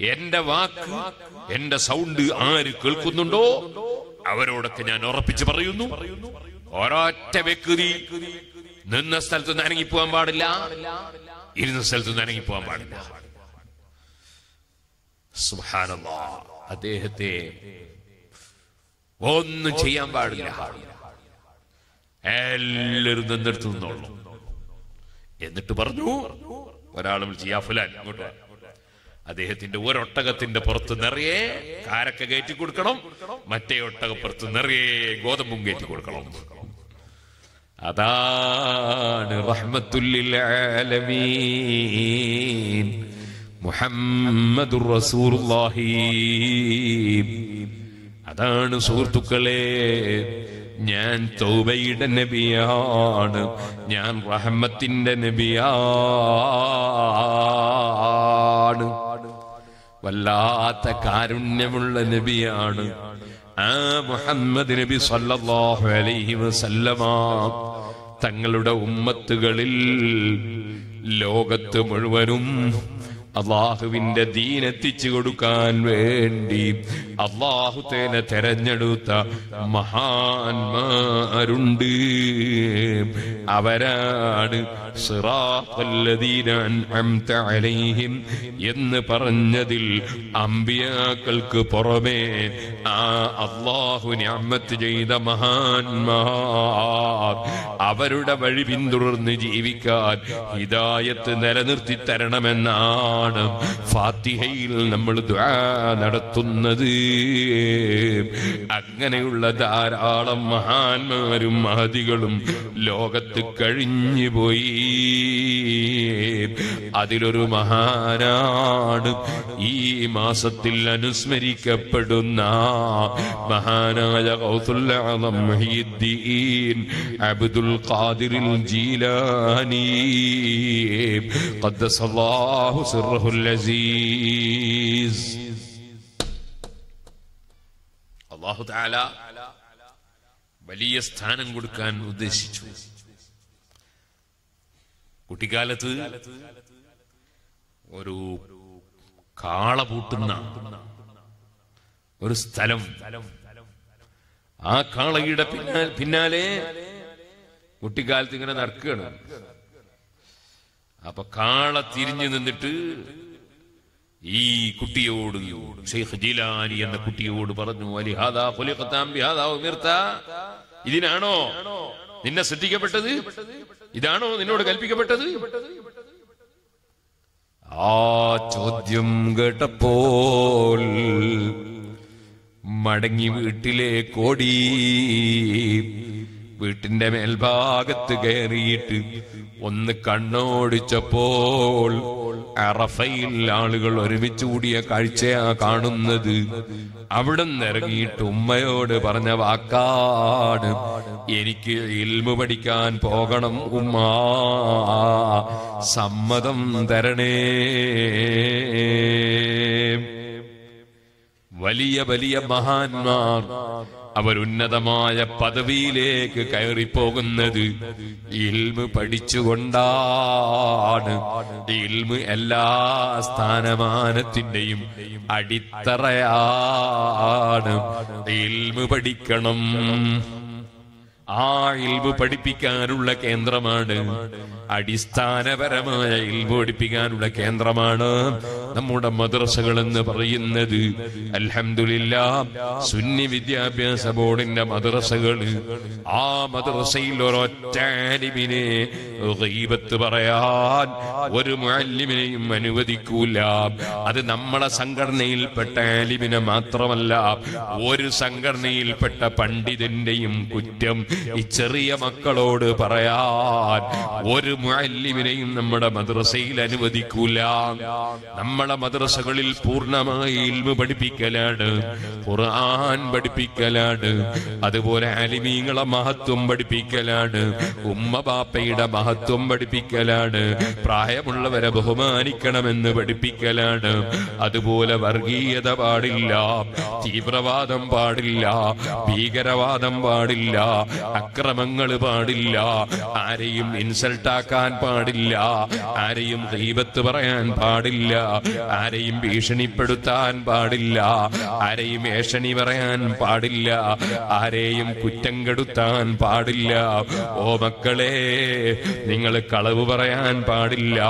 S1: എന്റെ വാക്ക് എന്റെ സൗണ്ട് ആര് കേൾക്കുന്നുണ്ടോ? അവരോടൊക്കെ ഞാൻ ഉറപ്പിച്ച് പറയുന്നു. ഒരൊറ്റ വ്യക്തി നിന്ന സ്ഥലത്ത് നിന്ന് അനങ്ങിപ്പോവാൻ പാടില്ല. ഇരുന്ന സ്ഥലത്ത് നിന്ന് അനങ്ങിപ്പോവാൻ പാടില്ല അദ്ദേഹത്തെ ഒന്നും ചെയ്യാൻ പാടില്ല. എല്ലാവരും നിന്നെടുത്ത് നിന്നോളൂ. എന്നിട്ട് പറഞ്ഞു ഒരാൾ വിളിച്ച് യാ ഫുലാൻ ഇങ്ങോട്ട്. അദ്ദേഹത്തിന്റെ ഒരൊട്ടകത്തിന്റെ പുറത്ത് നിറയെ കാരക്ക കയറ്റി കൊടുക്കണം. മറ്റേ ഒട്ടകപ്പുറത്ത് നിറയെ ഗോതമ്പും കയറ്റി കൊടുക്കണം. അതാണ് അതാണ് സുഹൃത്തുക്കളെ ഞാൻ തൗബയുടെ നബിയാണ് ഞാൻ റഹ്മത്തിന്റെ നബിയാണ്. വല്ലാത്ത കാരുണ്യമുള്ള നബിയാണ്. ആ മുഹമ്മദ് നബി സല്ലല്ലാഹു അലൈഹി വസല്ലമ തങ്ങളുടെ ഉമ്മത്തുകളിൽ ലോകത്ത് മുഴുവനും അള്ളാഹുവിന്റെ ദീനെത്തിച്ചു കൊടുക്കാൻ വേണ്ടി അള്ളാഹു തേനെ തെരഞ്ഞെടുത്ത മഹാന്മാരുണ്ട്. അവരാണ് അലൈഹിം എന്ന് പറഞ്ഞതിൽ അമ്പിയാക്കൾക്ക് പുറമേ ആ അള്ളാഹു ഞാമത്ത് ചെയ്ത മഹാന്മാർ അവരുടെ വഴി പിന്തുടർന്ന് ജീവിക്കാൻ ഹിദായത്ത് നിലനിർത്തി തരണമെന്നാണ് ഫാത്തിഹയിൽ നമ്മൾ നടത്തുന്നത്. അങ്ങനെയുള്ള ധാരാളം മഹാന്മാരും മഹതികളും ലോകത്ത് കഴിഞ്ഞു പോയി. അതിലൊരു മഹാനാണ് ഈ മാസത്തിൽ അനുസ്മരിക്കപ്പെടുന്ന മഹാനായ അബ്ദുൽ ഖാദിറിൽ ജീലാനി. ഖദ്ദസല്ലാഹു സിർറഹുൽ العزيز തആല വലിയ സ്ഥാനം കൊടുക്കാൻ ഉദ്ദേശിച്ചു. കുട്ടിക്കാലത്ത് ഒരു കാള പൂട്ടുന്ന ഒരു സ്ഥലം. ആ കാളയുടെ പിന്നാ- പിന്നാലെ കുട്ടിക്കാലത്ത് ഇങ്ങനെ നടക്കുകയാണ്. അപ്പൊ കാള തിരിഞ്ഞു നിന്നിട്ട് ഈ കുട്ടിയോട് ഷെയ്ഖ് ജീലാനി എന്ന കുട്ടിയോട് പറഞ്ഞു ഇതിനാണോ നിന്നെ സൃഷ്ടിക്കപ്പെട്ടത്? ഇതാണോ നിന്നോട് കൽപ്പിക്കപ്പെട്ടത്? ആ ചോദ്യം കേട്ടപ്പോൾ മടങ്ങി വീട്ടിലേക്ക് കോടി വീട്ടിന്റെ മേൽഭാഗത്ത് കയറിയിട്ട് ഒന്ന് കണ്ണോടിച്ചപ്പോൾ അറഫയിൽ ആളുകൾ ഒരുമിച്ച് കൂടിയ കാഴ്ചയാ കാണുന്നത്. അവിടെ ഇറങ്ങിയിട്ട് ഉമ്മയോട് പറഞ്ഞ വാക്കാണ് എനിക്ക് ഇൽമു പഠിക്കാൻ പോകണം ഉമ്മ. സമ്മതം തരണേ. വലിയ വലിയ മഹാന്മാർ അവരുന്നതമായ പദവിയിലേക്ക് കയറിപ്പോകുന്നത് ഇൽമ് പഠിച്ചുകൊണ്ടാണ്. ഇൽമ് എല്ലാ സ്ഥാനമാനത്തിന്റെയും അടിത്തറയാണ്. ഇൽമ് പഠിക്കണം. ആ ഇൽബ് പഠിപ്പിക്കാനുള്ള കേന്ദ്രമാണ്. അടിസ്ഥാനപരമായ ഇൽബ് പഠിപ്പിക്കാനുള്ള കേന്ദ്രമാണ് നമ്മുടെ മദ്രസകൾ എന്ന് പറയുന്നത്. അലഹമില്ല സുന്നി വിദ്യാഭ്യാസ ബോർഡിന്റെ മദ്രസകൾ. ആ മദ്രസയിൽ ഒരൊറ്റ ആലിമിനെ ഗീബത്ത് പറയാൻ ഒരു മുഅല്ലിമിനെയും അനുവദിക്കൂല. അത് നമ്മളെ സംഘടനയിൽപ്പെട്ട ആലിമിനെ മാത്രമല്ല ഒരു സംഘടനയിൽപ്പെട്ട പണ്ഡിതന്റെയും കുറ്റം ഈ ചെറിയ മക്കളോട് പറയാൻ ഒരു മുഅല്ലിമിനെയും നമ്മുടെ മദ്രസയിൽ അനുവദിക്കൂല. നമ്മളെ മദ്രസകളിൽ പൂർണമായി ഇൽമ പഠിപ്പിക്കലാണ് ഖുർആൻ പഠിപ്പിക്കലാണ് അതുപോലെ അലിമീങ്ങളെ മഹത്വം പഠിപ്പിക്കലാണ് ഉമ്മ ബാപ്പയുടെ മഹത്വം പഠിപ്പിക്കലാണ് പ്രായമുള്ളവരെ ബഹുമാനിക്കണമെന്ന് പഠിപ്പിക്കലാണ്. അതുപോലെ വർഗീയത പാടില്ല തീവ്രവാദം പാടില്ല ഭീകരവാദം പാടില്ല അക്രമങ്ങൾ പാടില്ല. ആരെയും ഇൻസൾട്ട് ആക്കാൻ പാടില്ല. ആരെയും ദൈവത്ത് പറയാൻ പാടില്ല. ആരെയും ഭീഷണിപ്പെടുത്താൻ പാടില്ല. ആരെയും ഏഷണി പറയാൻ പാടില്ല. ആരെയും കുറ്റം കെടുത്താൻ പാടില്ല. ഓ മക്കളെ നിങ്ങൾ കളവ് പറയാൻ പാടില്ല.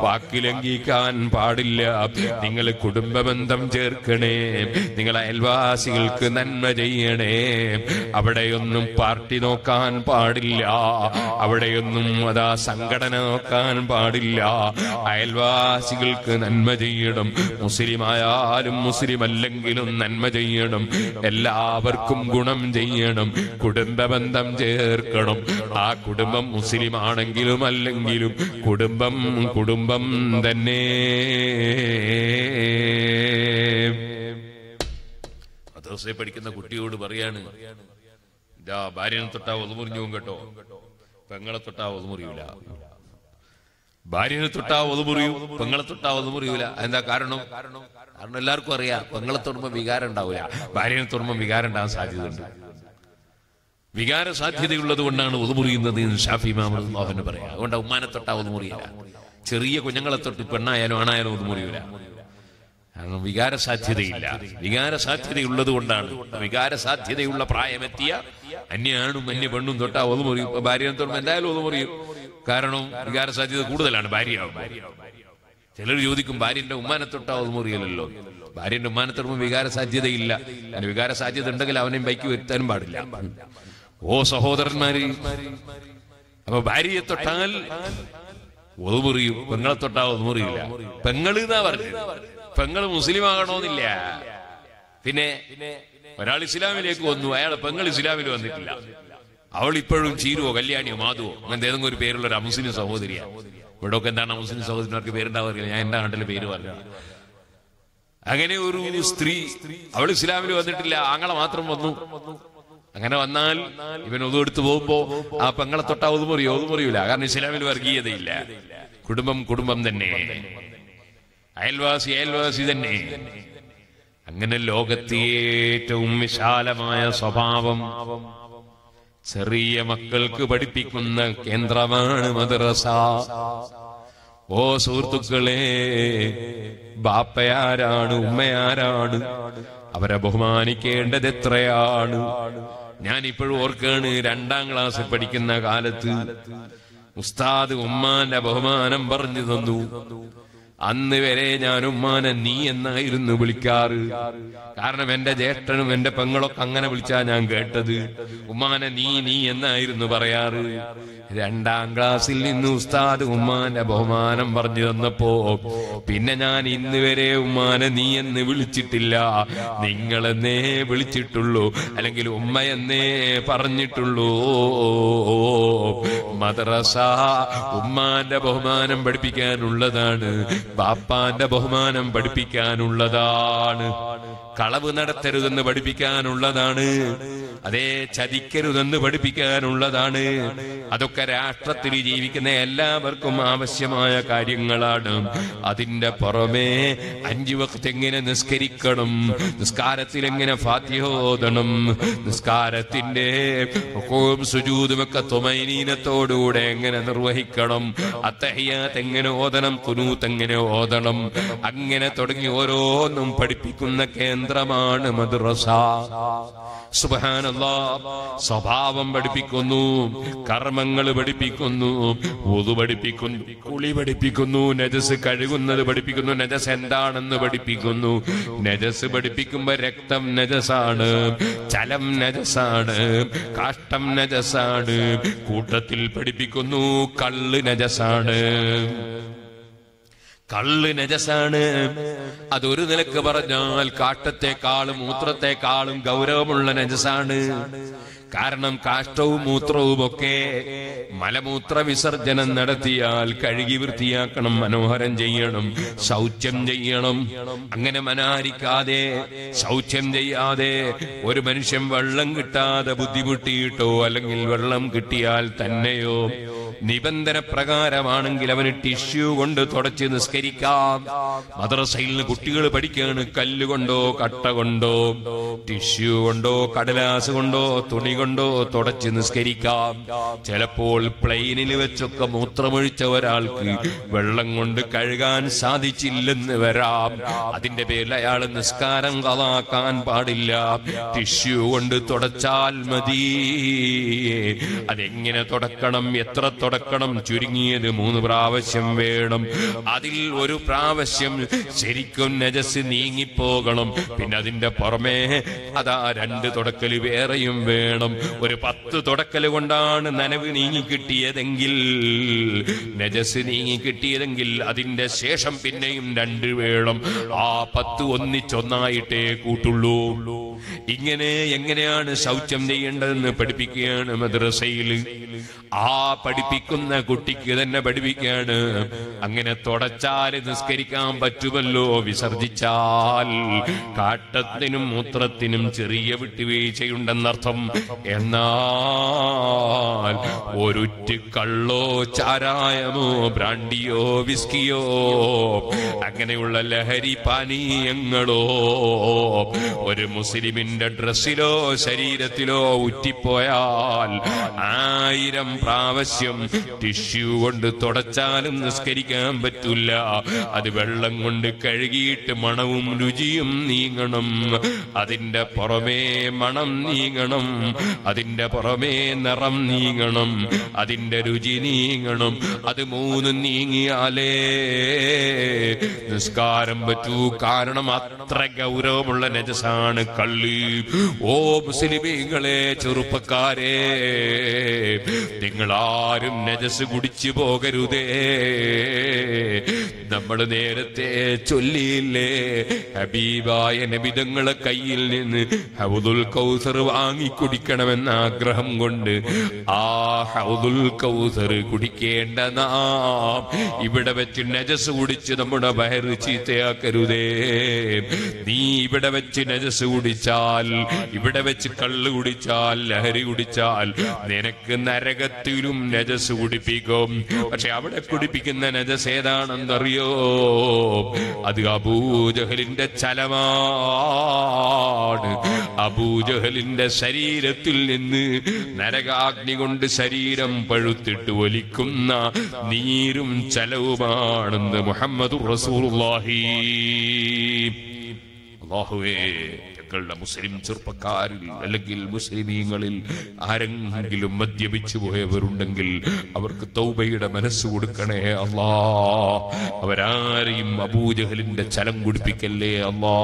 S1: വാക്ക് ലംഘിക്കാൻ പാടില്ല. നിങ്ങൾ കുടുംബബന്ധം ചേർക്കണേ. നിങ്ങൾ അയൽവാസികൾക്ക് നന്മ ചെയ്യണേ. അവിടെയൊന്നും പാർട്ടി നോക്കാൻ പാടില്ല. അവിടെയൊന്നും അതാ സംഘടന നോക്കാൻ പാടില്ല. അയൽവാസികൾക്ക് നന്മ ചെയ്യണം. മുസ്ലിം ആയാലും മുസ്ലിം അല്ലെങ്കിലും നന്മ ചെയ്യണം. എല്ലാവർക്കും ഗുണം ചെയ്യണം. കുടുംബ ബന്ധം ചേർക്കണം. ആ കുടുംബം മുസ്ലിം ആണെങ്കിലും അല്ലെങ്കിലും കുടുംബം കുടുംബം തന്നെ. പഠിക്കുന്ന കുട്ടിയോട് പറയാണ് ഇതാ ഭാര്യനെ തൊട്ടാ ഒതുമുറിഞ്ഞു കേട്ടോ. പെങ്ങളെ തൊട്ടാ ഒതുമുറിയൂല ഭാര്യനെ തൊട്ടാ ഒതുമുറിയും പെങ്ങളെ തൊട്ടാ ഒതുമുറിയൂല എന്താ കാരണം? കാരണം എല്ലാവർക്കും അറിയാം പെങ്ങളെ തൊടുമ്പോ വികാരം ഉണ്ടാവില്ല. ഭാര്യനെ തൊടുമ്പോ വികാരം ഉണ്ടാകാൻ സാധ്യതയുണ്ട്. വികാര സാധ്യതയുള്ളത് കൊണ്ടാണ് ഒതുമുറിയുന്നത് ഷാഫി മാമൻ പറയാം. അതുകൊണ്ട് ഉമ്മാനെ തൊട്ടാ ഒതുമുറിയില്ല ചെറിയ കുഞ്ഞുങ്ങളെ തൊട്ട് പെണ്ണായാലും ആണായാലും ഒതുമുറിയൂല കാരണം വികാര സാധ്യതയില്ല വികാര സാധ്യതയുള്ളത് കൊണ്ടാണ് വികാര സാധ്യതയുള്ള പ്രായമെത്തിയ അന്യാണും അന്യ പെണ്ണും തൊട്ടാ ഒതുമുറിയും ഭാര്യ തൊടുമ്പോൾ എന്തായാലും ഒതുമുറിയും കാരണം വികാര സാധ്യത കൂടുതലാണ് ഭാര്യ ചിലർ ചോദിക്കും ഭാര്യന്റെ ഉമ്മാനെ തൊട്ടാ ഒതുമുറിയലല്ലോ ഭാര്യന്റെ ഉമ്മാനെ തൊടുമ്പോൾ വികാര സാധ്യതയില്ല അങ്ങനെ വികാര സാധ്യത ഉണ്ടെങ്കിൽ അവനെയും ബൈക്ക് വരുത്താനും പാടില്ല. ഓ സഹോദരന്മാര് അപ്പൊ ഭാര്യയെ തൊട്ടാൽ ഒതുമുറിയും പെങ്ങളെ തൊട്ടാ ഒതുമുറിയില്ല. പെങ്ങൾ എന്നാ പറഞ്ഞത്? പെങ്ങൾ മുസ്ലിം ആകണമെന്നില്ല പിന്നെ ഒരാൾ ഇസ്ലാമിലേക്ക് വന്നു അയാൾ പെങ്ങൾ ഇസ്ലാമിൽ വന്നിട്ടില്ല. അവൾ ഇപ്പോഴും ചീരുവോ കല്യാണിയോ മാധുവോ അങ്ങനത്തെ ഏതെങ്കിലും ഒരു പേരുള്ള ഒരു അമുസ്ലിം സഹോദരിയാ. ഇവിടെ ഒക്കെ എന്താണ് മുസ്ലിം സഹോദരിമാർക്ക് പേരുണ്ടാവാറില്ല ഞാൻ എന്റെ നാട്ടിലെ പേര് പറഞ്ഞു അങ്ങനെ ഒരു സ്ത്രീ അവൾ ഇസ്ലാമിൽ വന്നിട്ടില്ല. ആങ്ങളെ മാത്രം വന്നു. അങ്ങനെ വന്നാൽ ഇവൻ ഒതു എടുത്തു പോകുമ്പോ ആ പെങ്ങളെ തൊട്ടാ ഒതുമുറിയോ? ഒതുമുറിയൂല. കാരണം ഇസ്ലാമിൽ വർഗീയതയില്ല. കുടുംബം കുടുംബം തന്നെ. അയൽവാസി അയൽവാസി തന്നെ. അങ്ങനെ ലോകത്തെ ഏറ്റവും വിശാലമായ സ്വഭാവം ചെറിയ മക്കൾക്ക് പഠിപ്പിക്കുന്ന കേന്ദ്രമാണ് മദ്രസ. ഓ സുഹൃത്തുക്കളെ ബാപ്പയാരാണ് ഉമ്മയാരാണ് അവരെ ബഹുമാനിക്കേണ്ടത് എത്രയാണ്? ഞാൻ ഇപ്പോഴും ഓർക്കാണ് രണ്ടാം ക്ലാസ്സിൽ പഠിക്കുന്ന കാലത്ത് ഉസ്താദ് ഉമ്മാന്റെ ബഹുമാനം പറഞ്ഞു തന്നു. അന്ന് വരെ ഞാൻ ഉമ്മാനെ നീ എന്നായിരുന്നു വിളിക്കാറ്? കാരണം എന്റെ ജ്യേഷ്ഠനും എന്റെ പെങ്ങളൊക്കെ അങ്ങനെ വിളിച്ചാ ഞാൻ കേട്ടത്. ഉമ്മാനെ നീ നീ എന്നായിരുന്നു പറയാറ്? രണ്ടാം ക്ലാസ്സിൽ നിന്ന് ഉസ്താദ് ഉമ്മാന്റെ ബഹുമാനം പറഞ്ഞു തന്നപ്പോ പിന്നെ ഞാൻ ഇന്ന് വരെ ഉമ്മാനെ നീ എന്ന് വിളിച്ചിട്ടില്ല. നിങ്ങളെന്നേ വിളിച്ചിട്ടുള്ളൂ. അല്ലെങ്കിൽ ഉമ്മ എന്നേ പറഞ്ഞിട്ടുള്ളൂ. മദ്രസ ഉമ്മാന്റെ ബഹുമാനം പഠിപ്പിക്കാനുള്ളതാണ്. ബാപ്പാന്റെ ബഹുമാനം പഠിപ്പിക്കാനുള്ളതാണ്. കളവ് നടത്തരുതെന്ന് പഠിപ്പിക്കാനുള്ളതാണ്. അതേ ചതിക്കരുതെന്ന് പഠിപ്പിക്കാനുള്ളതാണ്. അതൊക്കെ രാഷ്ട്രത്തിൽ ജീവിക്കുന്ന എല്ലാവർക്കും ആവശ്യമായ കാര്യങ്ങളാണ്. അതിന്റെ പുറമേ അഞ്ചു വക്ത് എങ്ങനെ നിസ്കരിക്കണം? നിസ്കാരത്തിൽ എങ്ങനെ ഫാത്യഹോദണം നിസ്കാരത്തിന്റെ സുജൂതുമൊക്കെ തുമൈനീനത്തോടുകൂടെ എങ്ങനെ നിർവഹിക്കണം? അത്തഹിയാത്ത് എങ്ങനെ ഓതണം? കുനൂത്ത് എങ്ങനെ ഓതണം? അങ്ങനെ തുടങ്ങി ഓരോന്നും പഠിപ്പിക്കുന്ന കേന്ദ്രമാണ് മദ്രസ. സ്വഭാവം പഠിപ്പിക്കുന്നു കർമ്മങ്ങൾ പഠിപ്പിക്കുന്നു ഊതു പഠിപ്പിക്കുന്നു കുളി പഠിപ്പിക്കുന്നു നജസ് കഴുകുന്നത് പഠിപ്പിക്കുന്നു നജസ് എന്താണെന്ന് പഠിപ്പിക്കുന്നു. നജസ് പഠിപ്പിക്കുമ്പോ രക്തം നജസാണ് ചലം നജസാണ് കാഷ്ടം നജസാണ് കൂട്ടത്തിൽ പഠിപ്പിക്കുന്നു കള്ള് നജസാണ്. കള്ള് നജസാണ്. അതൊരു നിലയ്ക്ക് പറഞ്ഞാൽ കാട്ടത്തെക്കാളും മൂത്രത്തെക്കാളും ഗൗരവമുള്ള നജസാണ്. കാരണം കാഷ്ടവും മൂത്രവും ഒക്കെ മലമൂത്ര വിസർജനം നടത്തിയാൽ കഴുകി വൃത്തിയാക്കണം മനോഹരം ചെയ്യണം ശൗച്യം ചെയ്യണം. അങ്ങനെ മനാരിക്കാതെ ശൗച്യം ചെയ്യാതെ ഒരു മനുഷ്യൻ വെള്ളം കിട്ടാതെ ബുദ്ധിമുട്ടിയിട്ടോ അല്ലെങ്കിൽ വെള്ളം കിട്ടിയാൽ തന്നെയോ നിബന്ധന പ്രകാരമാണെങ്കിൽ അവന് ടിഷ്യൂ കൊണ്ട് തുടച്ച് നിസ്കരിക്കാം. മദ്രസയിൽ കുട്ടികൾ പഠിക്കാണ് കല്ലുകൊണ്ടോ കട്ട കൊണ്ടോ ടിഷ്യൂ കൊണ്ടോ കടലാസ് കൊണ്ടോ തുണി കൊണ്ടോ തുടച്ച് നിസ്കരിക്കാം. ചിലപ്പോൾ പ്ലെയിനിൽ വെച്ചൊക്കെ മൂത്രമൊഴിച്ച ഒരാൾക്ക് വെള്ളം കൊണ്ട് കഴുകാൻ സാധിച്ചില്ലെന്ന് വരാം. അതിന്റെ പേരിൽ അയാൾ നിസ്കാരം കളാക്കാൻ പാടില്ല. ടിഷ്യൂ കൊണ്ട് തുടച്ചാൽ മതി. അതെങ്ങനെ തുടക്കണം? എത്ര തുടക്കണം. ചുരുങ്ങിയത് മൂന്ന് പ്രാവശ്യം വേണം. അതിൽ ഒരു പ്രാവശ്യം ശരിക്കും നജസ് നീങ്ങിപ്പോകണം. പിന്നെ അതിന്റെ പുറമേ അതാ രണ്ട് തുടക്കൽ വേറെയും വേണം. ഒരു പത്ത് തുടക്കൽ കൊണ്ടാണ് നനവ് നീങ്ങിക്കിട്ടിയതെങ്കിൽ നജസ് നീങ്ങിക്കിട്ടിയതെങ്കിൽ അതിന്റെ ശേഷം പിന്നെയും രണ്ട് വേണം. ആ പത്ത് ഒന്നിച്ചൊന്നായിട്ടേ കൂട്ടുള്ളൂ. ഇങ്ങനെ എങ്ങനെയാണ് ശൗചം ചെയ്യേണ്ടതെന്ന് പഠിപ്പിക്കുകയാണ് മദ്രസയിൽ. ആ പഠിപ്പിക്കുന്ന കുട്ടിക്ക് തന്നെ പഠിപ്പിക്കുകയാണ്. അങ്ങനെ തുടച്ചാൽ നിസ്കരിക്കാൻ പറ്റുമല്ലോ വിസർജിച്ചാൽ കാട്ടത്തിനും മൂത്രത്തിനും ചെറിയ വിട്ടുവീഴ്ചയുണ്ടെന്നർത്ഥം. എന്നാൽ ഒരുറ്റ് കള്ളോ ചാരായമോ ബ്രാണ്ടിയോ വിസ്കിയോ അങ്ങനെയുള്ള ലഹരി പാനീയങ്ങളോ ഒരു മുസ്ലിമിന്റെ ഡ്രസ്സിലോ ശരീരത്തിലോ ഉറ്റിപ്പോയാൽ ആയിരം പ്രാവശ്യം ടിഷ്യൂ കൊണ്ട് തുടച്ചാലും നിസ്കരിക്കാൻ പറ്റില്ല. അത് വെള്ളം കൊണ്ട് കഴുകിയിട്ട് മണവും രുചിയും നീങ്ങണം. അതിന്റെ പുറമേ മണം നീങ്ങണം. അതിന്റെ പുറമേ നിറം നീങ്ങണം. അതിന്റെ രുചി നീങ്ങണം. അത് മൂന്നും നീങ്ങിയാലേ നിസ്കാരം പറ്റൂ. കാരണം അത്ര ഗൗരവമുള്ള നജസാണ് കള്ളി. ഓ മുസ്ലിമീങ്ങളെ ചെറുപ്പക്കാരെ നിങ്ങളാരും നജസ് കുടിച്ചു പോകരുതേ. നമ്മൾ നേരത്തെ ചൊല്ലിയില്ലേ? ഹബീബായ നബിതങ്ങളെ കയ്യിൽ നിന്ന് ഹൗദുൽ കൗസർ വാങ്ങി കുടിക്കണമെന്ന ആഗ്രഹം കൊണ്ട് ആ ഹൗദുൽ കൗസർ കുടിക്കേണ്ട നാം ഇവിടെ വെച്ച് നജസ് കുടിച്ച് നമ്മുടെ വയറ് ചീത്തയാക്കരുതേ. നീ ഇവിടെ വെച്ച് നജസ് കുടിച്ചാൽ ഇവിടെ വെച്ച് കള്ള് കുടിച്ചാൽ ലഹരി കുടിച്ചാൽ നിനക്ക് നരകത്തിലും നജസ് കുടിപ്പിക്കും. പക്ഷെ അവിടെ കുടിപ്പിക്കുന്ന നജസ് ഏതാണെന്നറിയോ? അത് അബൂജഹലിന്റെ ചലമാണ്. അബൂജഹലിന്റെ ശരീരത്തിൽ നിന്ന് നരകാഗ്നി കൊണ്ട് ശരീരം പഴുത്തിട്ട് ഒലിക്കുന്ന നീരും ചലവുമാണെന്ന് മുഹമ്മദ് റസൂലുള്ളാഹി. അല്ലാഹുവേ ഞങ്ങളുടെ മുസ്ലിം ചെറുപ്പക്കാരിൽ അല്ലെങ്കിൽ മുസ്ലിമീങ്ങളിൽ ആരെങ്കിലും മദ്യപിച്ചു പോയവരുണ്ടെങ്കിൽ അവർക്ക് തൗബയുടെ മനസ്സ് കൊടുക്കണേ അള്ളാ അവരാരെയും അബൂജഹലിന്റെ ചലം കുടിപ്പിക്കല്ലേ അള്ളാ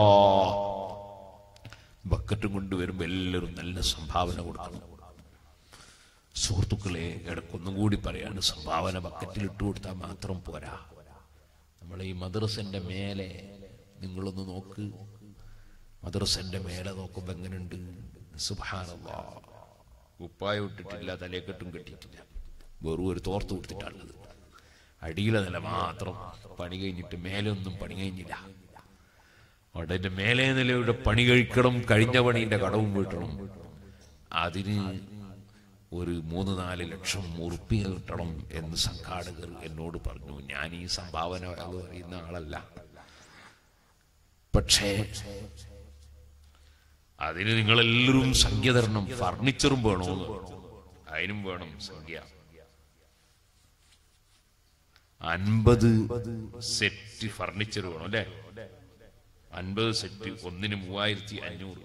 S1: ബക്കറ്റ് കൊണ്ടുവരുമ്പോൾ എല്ലാവരും നല്ല സംഭാവന കൊടുക്കണം. സുഹൃത്തുക്കളെ ഇടക്കൊന്നും കൂടി പറയാണ് സംഭാവന ബക്കറ്റിൽ ഇട്ട് കൊടുത്താൽ മാത്രം പോരാ. നമ്മൾ ഈ മദ്രസന്റെ മേലെ നിങ്ങളൊന്ന് നോക്ക്. മദ്രസന്റെ മേലെ നോക്കുമ്പോ എങ്ങനെയുണ്ട്? സുബാനല്ലാ ഉപ്പായ ഇട്ടിട്ടില്ല തലേക്കെട്ടും കെട്ടിയിട്ടില്ല. വെറും ഒരു തോർത്ത് കൊടുത്തിട്ടാണുള്ളത് അടിയിലെ നില മാത്രം പണി കഴിഞ്ഞിട്ട് മേലെ ഒന്നും പണി കഴിഞ്ഞില്ല. അവിടെ മേലെ നിലയുടെ പണി കഴിക്കണം കഴിഞ്ഞ പണീന്റെ കടവും വീട്ടണം. അതിന് ഒരു മൂന്ന് നാല് ലക്ഷം ഉറുപ്പിക കിട്ടണം എന്ന് സംഘാടകർ എന്നോട് പറഞ്ഞു. ഞാൻ ഈ സംഭാവന അത് അറിയുന്ന ആളല്ല. പക്ഷേ അതിന് നിങ്ങളെല്ലാവരും സംഖ്യ തരണം ഫർണിച്ചറും വേണമെന്ന് അതിനും വേണം സംഖ്യ. അൻപത് സെറ്റ് ഫർണിച്ചർ വേണം അല്ലേ? അൻപത് സെറ്റ് ഒന്നിന് മൂവായിരത്തി അഞ്ഞൂറ്.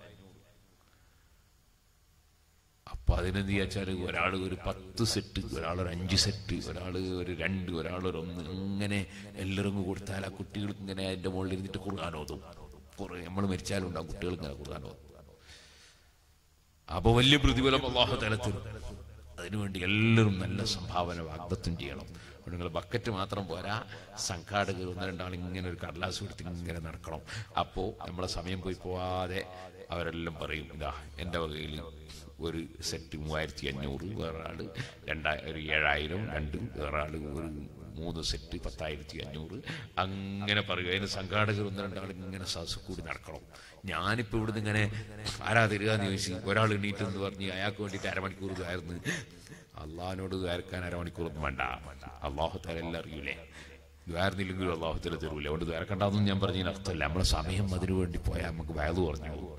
S1: അപ്പൊ അതിനെന്ത് വെച്ചാൽ ഒരാൾ ഒരു പത്ത് സെറ്റ് ഒരാൾ ഒരു അഞ്ച് സെറ്റ് ഒരാൾ ഒരു രണ്ട് ഒരാൾ ഒരു ഒന്ന് അങ്ങനെ എല്ലാവരും കൊടുത്താൽ ആ കുട്ടികൾക്ക് ഇങ്ങനെ അതിന്റെ മുകളിൽ ഇരുന്നിട്ട് കുറുകാനോതും കുറെ നമ്മൾ മരിച്ചാലുണ്ടാവും കുട്ടികൾക്ക് ഇങ്ങനെ കുറുകാനോതും അപ്പൊ വലിയ പ്രതിഫലം അള്ളാഹു തലത്തിൽ അതിനുവേണ്ടി എല്ലാവരും നല്ല സംഭാവന വാഗ്ദത്വം ചെയ്യണം. നിങ്ങൾ ബക്കറ്റ് മാത്രം പോരാ. സംഘാടകർ ഒന്ന് രണ്ടാൾ ഇങ്ങനെ ഒരു കടലാസ് എടുത്ത് ഇങ്ങനെ നടക്കണം. അപ്പോൾ നമ്മളെ സമയം പോയി പോവാതെ അവരെല്ലാം പറയും ഇതാ എന്റെ വകയിൽ ഒരു സെറ്റ് മൂവായിരത്തി അഞ്ഞൂറ് വേറെ ആൾ രണ്ടായി ഒരു ഏഴായിരം രണ്ട് വേറെ ഒരു മൂന്ന് സെറ്റ് പത്തായിരത്തി അഞ്ഞൂറ് അങ്ങനെ പറയും അതിന് സംഘാടകർ ഒന്ന് രണ്ടാൾ ഇങ്ങനെ സാസ് കൂടി നടക്കണം. ഞാനിപ്പോ ഇവിടുന്ന് ഇങ്ങനെ ആരാ തരിക എന്ന് ചോദിച്ചു ഒരാൾ എണീറ്റ് എന്ന് പറഞ്ഞ് അയാൾക്ക് വേണ്ടിയിട്ട് അരമണിക്കൂർ കയറുന്നു അള്ളാഹിനോട് ദ്വാരക്കാൻ അരമണിക്കൂറൊന്നും വേണ്ട. അള്ളാഹു തലെല്ലാം അറിയൂലേ. ദ്വാരുന്നില്ലെങ്കിലും അള്ളാഹുത്തല തല തരൂല. അതുകൊണ്ട് ദ്വാരക്കണ്ടെന്നും ഞാൻ പറഞ്ഞതിന് അർത്ഥമല്ല. നമ്മളെ സമയം അതിനു വേണ്ടി പോയാൽ നമുക്ക് വയത് പറഞ്ഞു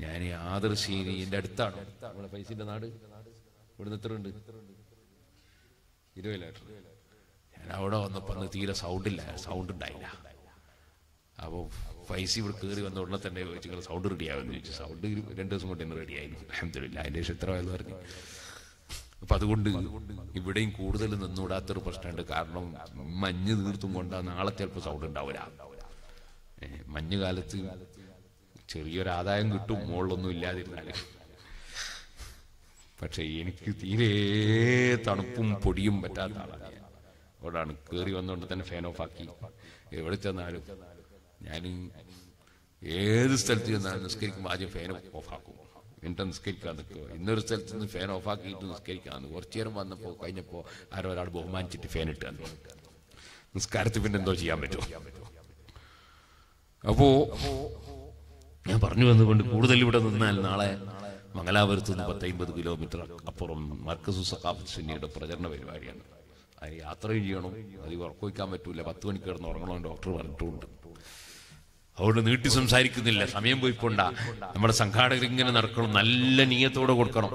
S1: ഞാൻ ഈ ആദർശീനി എന്റെ അടുത്താണ്. നമ്മളെ പൈസന്റെ നാട്. ഇവിടുന്ന് എത്ര ഉണ്ട്? ഇരുപതിലായിട്ട് ഞാൻ അവിടെ വന്നപ്പോ അന്ന് തീരെ സൗണ്ട് ഇല്ല. സൗണ്ട് ഉണ്ടായില്ല. അപ്പോൾ പൈസ ഇവിടെ കയറി വന്ന ഉടനെ തന്നെ ചോദിച്ചു സൗണ്ട് റെഡി ആവുമെന്ന് ചോദിച്ചു. സൗണ്ട് രണ്ട് ദിവസം കൊണ്ട് തന്നെ റെഡി ആയിരുന്നു അഹമ്മദില്ല അതിന്റെ ആയെന്ന് പറഞ്ഞു അപ്പൊ അതുകൊണ്ട് ഇവിടെയും കൂടുതൽ നിന്നുകൂടാത്തൊരു പ്രശ്നമുണ്ട്. കാരണം മഞ്ഞ് തീർത്തും കൊണ്ടാ നാളെ ചിലപ്പോൾ സൗണ്ട് ഉണ്ടാവില്ല. മഞ്ഞ് കാലത്ത് ചെറിയൊരു ആദായം കിട്ടും മുകളിലൊന്നും ഇല്ലാതിരുന്നാൽ. പക്ഷെ എനിക്ക് തീരെ തണുപ്പും പൊടിയും പറ്റാത്ത ആളാണ് അവിടെയാണ് കയറി വന്നുകൊണ്ട് തന്നെ ഫാൻ ഓഫ് ആക്കി. എവിടെ ചെന്നാലും ഞാൻ ഏത് സ്ഥലത്ത് ചെന്നാലും നിസ്കരിക്കുമ്പോൾ ആദ്യം ഫാൻ ഓഫാക്കും എന്നിട്ട് നിസ്കരിക്കാൻ നിൽക്കുക. ഇന്നൊരു സ്ഥലത്ത് നിന്ന് ഫാൻ ഓഫാക്കിയിട്ട് നിസ്കരിക്കാന്ന് കുറച്ചു നേരം വന്നപ്പോൾ കഴിഞ്ഞപ്പോൾ ആരോ ഒരാൾ ബഹുമാനിച്ചിട്ട് ഫാൻ ഇട്ട് തന്നു. നിസ്കാരത്തിൽ പിന്നെ എന്തോ ചെയ്യാൻ പറ്റുമോ? അപ്പോ ഞാൻ പറഞ്ഞു വന്നുകൊണ്ട് കൂടുതൽ ഇവിടെ നിന്നാൽ നാളെ മംഗലാപുരത്ത് നിന്ന് പത്തൈമ്പത് കിലോമീറ്റർ അപ്പുറം മർക്കസു സഖാഫത്ത് സുന്നിയുടെ പ്രചരണ പരിപാടിയാണ്. അതിന് യാത്രയും ചെയ്യണം. അത് ഉറക്കുവയ്ക്കാൻ പറ്റൂല. പത്ത് മണിക്ക് കിടന്ന് ഉറങ്ങണമെന്ന് ഡോക്ടർ പറഞ്ഞിട്ടുണ്ട്. അതുകൊണ്ട് നീട്ടി സംസാരിക്കുന്നില്ല. സമയം പോയി പോണ്ട നമ്മുടെ സംഘാടകർ ഇങ്ങനെ നടക്കണം. നല്ല നീയത്തോടെ കൊടുക്കണം.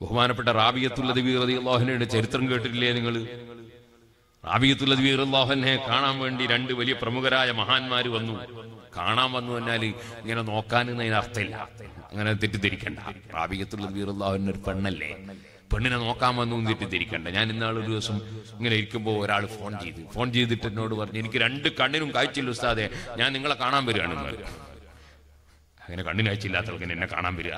S1: ബഹുമാനപ്പെട്ട റാബിയത്തുള്ള അള്ളാഹുനയുടെ ചരിത്രം കേട്ടിട്ടില്ലേ നിങ്ങൾ? റാബിയത്തുള്ള അള്ളാഹുനെ കാണാൻ വേണ്ടി രണ്ട് വലിയ പ്രമുഖരായ മഹാന്മാര് വന്നു. കാണാൻ വന്നു എന്നാൽ ഇങ്ങനെ നോക്കാനൊന്നും അതിന് അർത്ഥമില്ല അങ്ങനെ തെറ്റിദ്ധരിക്കണ്ട. റാബിയത്തുള്ള അള്ളാഹുവിന്റെ ഒരു പെണ്ണല്ലേ? പെണ്ണിനെ നോക്കാൻ വന്നു തിരിക്കണ്ട ഞാൻ ഇന്നാൾ ഒരു ദിവസം ഇങ്ങനെ ഇരിക്കുമ്പോൾ ഒരാൾ ഫോൺ ചെയ്തു. ഫോൺ ചെയ്തിട്ട് എന്നോട് പറഞ്ഞു എനിക്ക് രണ്ട് കണ്ണിനും കാഴ്ചയില്ല ഉസ്താദെ ഞാൻ നിങ്ങളെ കാണാൻ പറഞ്ഞു. അങ്ങനെ കണ്ണിന് കാഴ്ചയില്ലാത്തവർക്ക് എന്നെ കാണാൻ വരിക.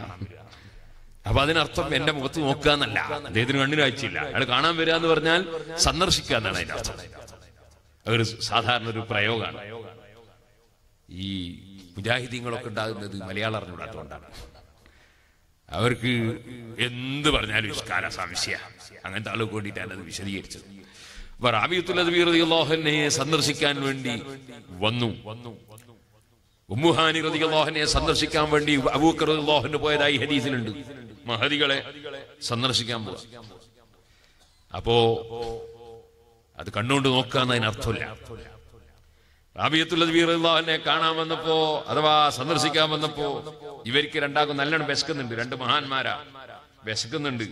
S1: അപ്പൊ അതിനർത്ഥം എന്റെ മുഖത്ത് നോക്കുക എന്നല്ല. അദ്ദേഹത്തിന് കണ്ണിന് കാഴ്ചയില്ല. അയാൾ കാണാൻ വരിക എന്ന് പറഞ്ഞാൽ സന്ദർശിക്കുക എന്നാണ് അതിന്റെ അർത്ഥം. അതൊരു സാധാരണ ഒരു പ്രയോഗമാണ്. ഈ മുജാഹിദീങ്ങളൊക്കെ ഉണ്ടാകുന്നത് മലയാളം അറിഞ്ഞുകൂടാത്തതുകൊണ്ടാണ്. അവർക്ക് എന്ത് പറഞ്ഞാലും ഇഷ്കാല സംശയ. അങ്ങനത്തെ ആളുകൾ വേണ്ടിയിട്ടാണ് അത് വിശദീകരിച്ചത്. അപ്പൊ റാബിയത്തുല്ലാഹുനെ സന്ദർശിക്കാൻ വേണ്ടി വന്നു. ഉമ്മുഹാനി റതിയല്ലാഹുനെ സന്ദർശിക്കാൻ വേണ്ടി അബൂക്കർ റളിയല്ലാഹുവിന് പോയതായി ഹദീസിലുണ്ട്. മഹദികളെ സന്ദർശിക്കാൻ പോവാ. അപ്പോ അത് കണ്ണുകൊണ്ട് നോക്കാന്ന് അതിന് അർത്ഥമില്ല റാബിയത്തുള്ളതിനെ കാണാൻ വന്നപ്പോ അഥവാ സന്ദർശിക്കാൻ വന്നപ്പോ ഇവർക്ക് രണ്ടാക്കും നല്ലോണം വിശക്കുന്നുണ്ട്. രണ്ട് മഹാന്മാരാ. വിശക്കുന്നുണ്ട്.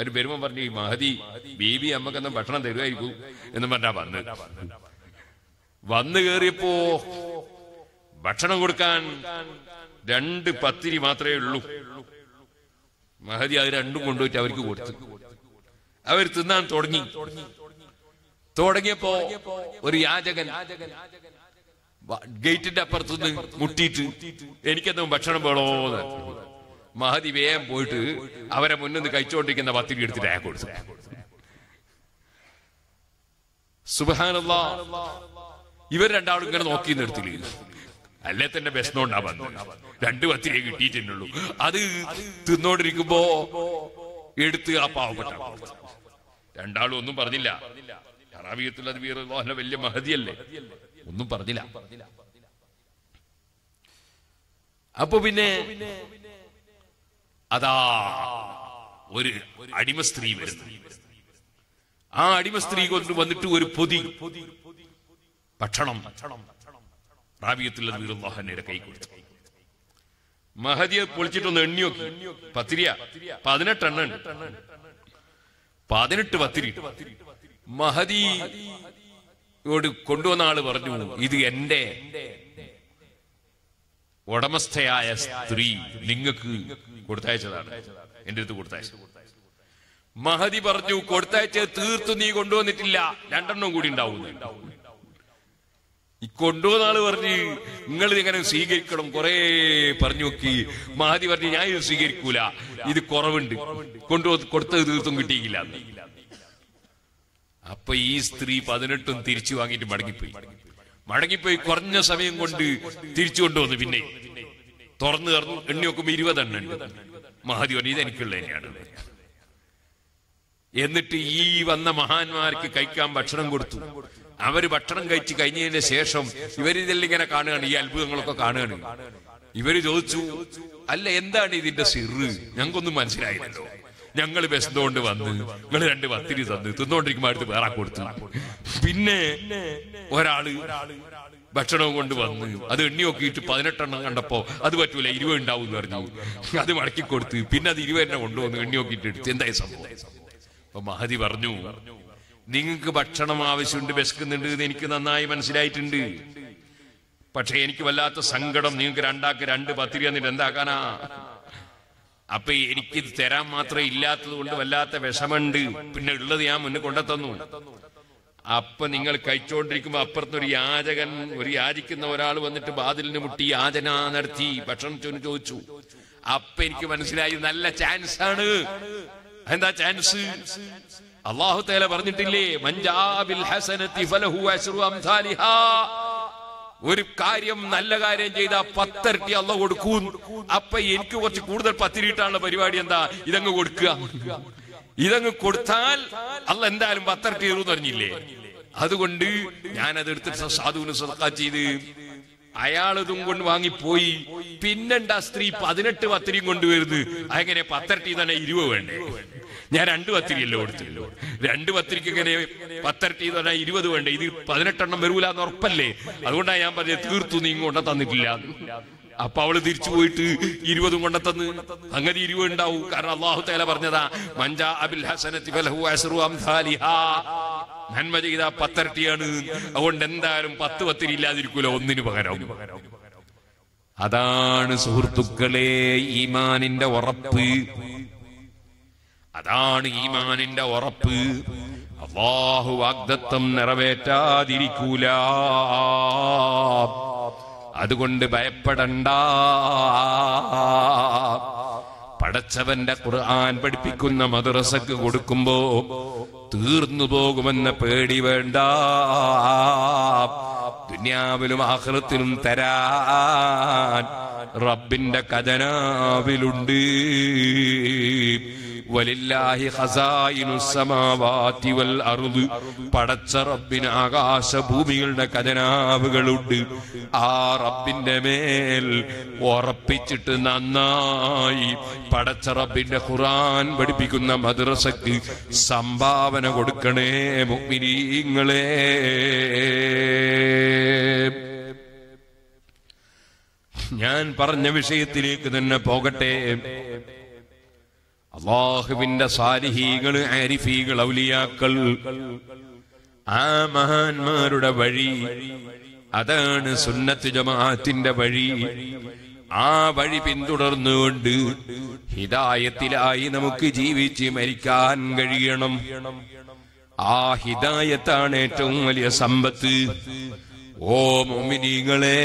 S1: ഒരു പെരുമ പറഞ്ഞു ഈ മഹതി ബീബി അമ്മക്കെന്ന ഭക്ഷണം തരുമായിരിക്കും എന്ന് പറഞ്ഞാ വന്ന്. വന്നു കേറിയപ്പോ ഭക്ഷണം കൊടുക്കാൻ രണ്ട് പത്തിരി മാത്രമേ ഉള്ളൂ. മഹതി അത് രണ്ടും കൊണ്ടുപോയിട്ട് അവർക്ക് കൊടുത്തു. അവർ തിന്നാൻ തുടങ്ങി. തുടങ്ങിയപ്പോ ഒരു യാചകൻ ഗേറ്റിന്റെ അപ്പുറത്തുനിന്ന് മുട്ടിയിട്ട് എനിക്കെന്തും ഭക്ഷണം വേണോന്ന്. മഹതി വേഗം പോയിട്ട് അവരെ മുന്നിൽ നിന്ന് കഴിച്ചുകൊണ്ടിരിക്കുന്ന പത്തിരി എടുത്തിട്ട് അയാൾ കൊടുത്തു. സുബാനല്ല ഇവർ രണ്ടാളും ഇങ്ങനെ നോക്കി നിർത്തില്ല അല്ലേ തന്നെ വിഷമമുണ്ടാ വന്നത്? രണ്ട് പത്തിരിയെ കിട്ടിയിട്ടുള്ളൂ അത് തിന്നോണ്ടിരിക്കുമ്പോ എടുത്ത് ആ പാവപ്പെട്ട. രണ്ടാളും ഒന്നും പറഞ്ഞില്ല. അറാബിയത്തുള്ള വലിയ മഹതിയല്ലേ? ഒന്നും പറഞ്ഞില്ല. അപ്പൊ പിന്നെ അതാ ഒരു അടിമ സ്ത്രീ വരുന്നു. ആ അടിമ സ്ത്രീ കൊണ്ട് വന്നിട്ട് ഒരു പൊതി. ഭക്ഷണം റാബിയത്തുള്ള വീറുല്ലാഹന്റെ കൈ കൊടുത്തു. മഹദിയെ പൊളിച്ചിട്ടൊന്ന് എണ്ണി നോക്കി. പത്തിരിയ? പതിനെട്ടെണ്ണ എണ്ണ. പതിനെട്ട് പത്തിരി. മഹദി ോട് കൊണ്ടുവന്ന ആൾ പറഞ്ഞു ഇത് എന്റെ ഉടമസ്ഥയായ സ്ത്രീ നിങ്ങൾക്ക് കൊടുത്തയച്ചതാണ്. എന്റെ അടുത്ത് കൊടുത്തയച്ചു. മഹതി പറഞ്ഞു കൊടുത്തയച്ചത് തീർത്തു നീ കൊണ്ടുവന്നിട്ടില്ല. രണ്ടെണ്ണം കൂടി ഉണ്ടാവും. ഈ കൊണ്ടുവന്ന ആൾ പറഞ്ഞ് നിങ്ങൾ ഇങ്ങനെ സ്വീകരിക്കണം? കുറെ പറഞ്ഞു നോക്കി. മഹതി പറഞ്ഞു ഞാൻ ഇത് സ്വീകരിക്കൂല. ഇത് കുറവുണ്ട്. കൊണ്ടുവന്ന് കൊടുത്തത് തീർത്തും കിട്ടിയില്ല അപ്പൊ ഈ സ്ത്രീ പതിനെട്ടും തിരിച്ചു വാങ്ങിയിട്ട് മടങ്ങിപ്പോയി. മടങ്ങിപ്പോയി കുറഞ്ഞ സമയം കൊണ്ട് തിരിച്ചു കൊണ്ടുവന്നു പിന്നെ. തുറന്നു തുറന്നു എണ്ണി നോക്കുമ്പോ ഇരുപതെണ്ണം ഉണ്ട്. ഇത് എനിക്കുള്ള തന്നെയാണ്. എന്നിട്ട് ഈ വന്ന മഹാന്മാർക്ക് കഴിക്കാൻ ഭക്ഷണം കൊടുത്തു. അവർ ഭക്ഷണം കഴിച്ചു കഴിഞ്ഞതിന് ശേഷം ഇവരിതെല്ലാം ഇങ്ങനെ കാണുകയാണ് ഈ അത്ഭുതങ്ങളൊക്കെ കാണുകയാണ്. ഇവർ ചോദിച്ചു അല്ല എന്താണ് ഇതിന്റെ സിറ്? ഞങ്ങൾക്കൊന്നും മനസ്സിലായില്ലല്ലോ. ഞങ്ങൾ വിശന്നുകൊണ്ട് വന്ന് നിങ്ങൾ രണ്ട് പത്തിരി തന്ന് തിന്നോണ്ടിരിക്കുമ്പോ അടുത്ത് വേറെ കൊടുത്തു. പിന്നെ ഒരാൾ ഭക്ഷണവും കൊണ്ട് വന്ന് അത് എണ്ണി നോക്കിയിട്ട് പതിനെട്ടെണ്ണം കണ്ടപ്പോ അത് പറ്റൂല ഇരുപത് ഉണ്ടാവും എന്ന് പറഞ്ഞു. അത് മടക്കി കൊടുത്ത് പിന്നെ അത് ഇരുപതെണ്ണം കൊണ്ടുവന്ന് എണ്ണി നോക്കിയിട്ട് എടുത്ത്. എന്തായി സംഭവം? അപ്പൊ മഹതി പറഞ്ഞു നിങ്ങൾക്ക് ഭക്ഷണം ആവശ്യമുണ്ട് വിശക്കുന്നുണ്ട് എന്ന് എനിക്ക് നന്നായി മനസ്സിലായിട്ടുണ്ട്. പക്ഷെ എനിക്ക് വല്ലാത്ത സങ്കടം നിങ്ങൾക്ക് രണ്ടാക്ക് രണ്ട് പത്തിരി എന്നിട്ട് എന്താക്കാനാ? അപ്പൊ എനിക്ക് തരാൻ മാത്രം ഇല്ലാത്തത് കൊണ്ട് വല്ലാത്ത വിഷമുണ്ട് പിന്നെ ഉള്ളത് ഞാൻ മുന്നേ കൊണ്ടെത്തന്നു അപ്പൊ നിങ്ങൾ കഴിച്ചുകൊണ്ടിരിക്കുമ്പോ അപ്പുറത്തൊരു യാചകൻ ഒരു യാചിക്കുന്ന ഒരാൾ വന്നിട്ട് ബാതിലിന് മുട്ടി യാചന നടത്തി ഭക്ഷണം ചൊന്ന് ചോദിച്ചു. അപ്പൊ എനിക്ക് മനസ്സിലായി നല്ല ചാൻസ് ആണ്. എന്താ ചാൻസ് അള്ളാഹു തേല പറഞ്ഞിട്ടില്ലേ മഞ്ചാബിൽ ഹസനത്തി ഫലഹു അംസാലിഹാ. ഒരു കാര്യം നല്ല കാര്യം ചെയ്താൽ പത്തരട്ടി അല്ല കൊടുക്കൂ. അപ്പൊ എനിക്ക് കുറച്ച് കൂടുതൽ പത്തിരിട്ടാണ് പരിപാടി എന്താ? ഇതങ്ങ് കൊടുക്കുക. ഇതങ്ങ് കൊടുത്താൽ അല്ല എന്തായാലും പത്തരട്ടി എന്ന് പറഞ്ഞില്ലേ? അതുകൊണ്ട് ഞാനത് എടുത്തിട്ട് സാധുവിന് സദക്ക ചെയ്ത് അയാൾ ഇതും കൊണ്ട് വാങ്ങിപ്പോയി. പോയി പിന്നെന്താ സ്ത്രീ പതിനെട്ട് പത്തിരിയും കൊണ്ടുവരുന്നത്? അതെങ്ങനെ പത്തരട്ടി തന്നെ ഇരുപ വേണ്ടേ? ഞാൻ രണ്ട് പത്തിരിയല്ലോ കൊടുത്തില്ലോ രണ്ട് പത്തിരിക്ക് ഇങ്ങനെ പത്തരട്ടി എന്ന് പറഞ്ഞാൽ ഇരുപത് വേണ്ടേ? ഇത് പതിനെട്ടെണ്ണം വരൂല എന്ന് ഉറപ്പല്ലേ? അതുകൊണ്ടാണ് ഞാൻ പറഞ്ഞത് തീർത്തു നീ കൊണ്ട തന്നിട്ടില്ല. അപ്പൊ അവൾ തിരിച്ചു പോയിട്ട് ഇരുപതും കൊണ്ട തന്ന്. അങ്ങനെ ഇരുപത് ഉണ്ടാവും. കാരണം അള്ളാഹു തേല പറഞ്ഞതാ മഞ്ചാ അബിൽ ഹസനത്തി നന്മ ചെയ്ത പത്തരട്ടിയാണ്. അതുകൊണ്ട് എന്തായാലും പത്ത് പത്തിരി ഇല്ലാതിരിക്കൂല ഒന്നിനു പകരം. അതാണ് സുഹൃത്തുക്കളെ ഈമാനിന്റെ ഉറപ്പ്. അതാണ് ഈമാനിന്റെ ഉറപ്പ്. അള്ളാഹു വാഗ്ദത്തം നിറവേറ്റാതിരിക്കൂല. അതുകൊണ്ട് ഭയപ്പെടണ്ട. പടച്ചവന്റെ ഖുർആൻ പഠിപ്പിക്കുന്ന മദ്രസക്ക് കൊടുക്കുമ്പോ തീർന്നു പോകുമെന്ന പേടി വേണ്ട. ദുനിയാവിലും ആഹ്ലത്തിലും തരാൻ റബ്ബിന്റെ ഖജനാവിലുണ്ട്. വലില്ലാഹി പടച്ച റബ്ബിന് ആകാശ ഭൂമികളുടെ ഖജനാവുകളുണ്ട്. ആ റബ്ബിന്റെ മേൽ ഉറപ്പിച്ചിട്ട് നന്നായി പടച്ച റബ്ബിന്റെ ഖുർആൻ പഠിപ്പിക്കുന്ന മദ്രസക്ക് സംഭാവന കൊടുക്കണേ മുഅ്മിനീങ്ങളെ ഞാൻ പറഞ്ഞ വിഷയത്തിലേക്ക് തന്നെ പോകട്ടെ. അള്ളാഹുവിന്റെ സാലിഹീകൾ ആരിഫീകൾ ഔലിയാക്കൾ. ആ മഹാന്മാരുടെ വഴി. അതാണ് സുന്നത്ത് ജമാഅത്തിന്റെ വഴി. ആ വഴി പിന്തുടർന്നുകൊണ്ട് ഹിതായത്തിലായി നമുക്ക് ജീവിച്ച് മരിക്കാൻ കഴിയണം. ആ ഹിതായത്താണ് ഏറ്റവും വലിയ സമ്പത്ത്. ഓ മോമിനികളെ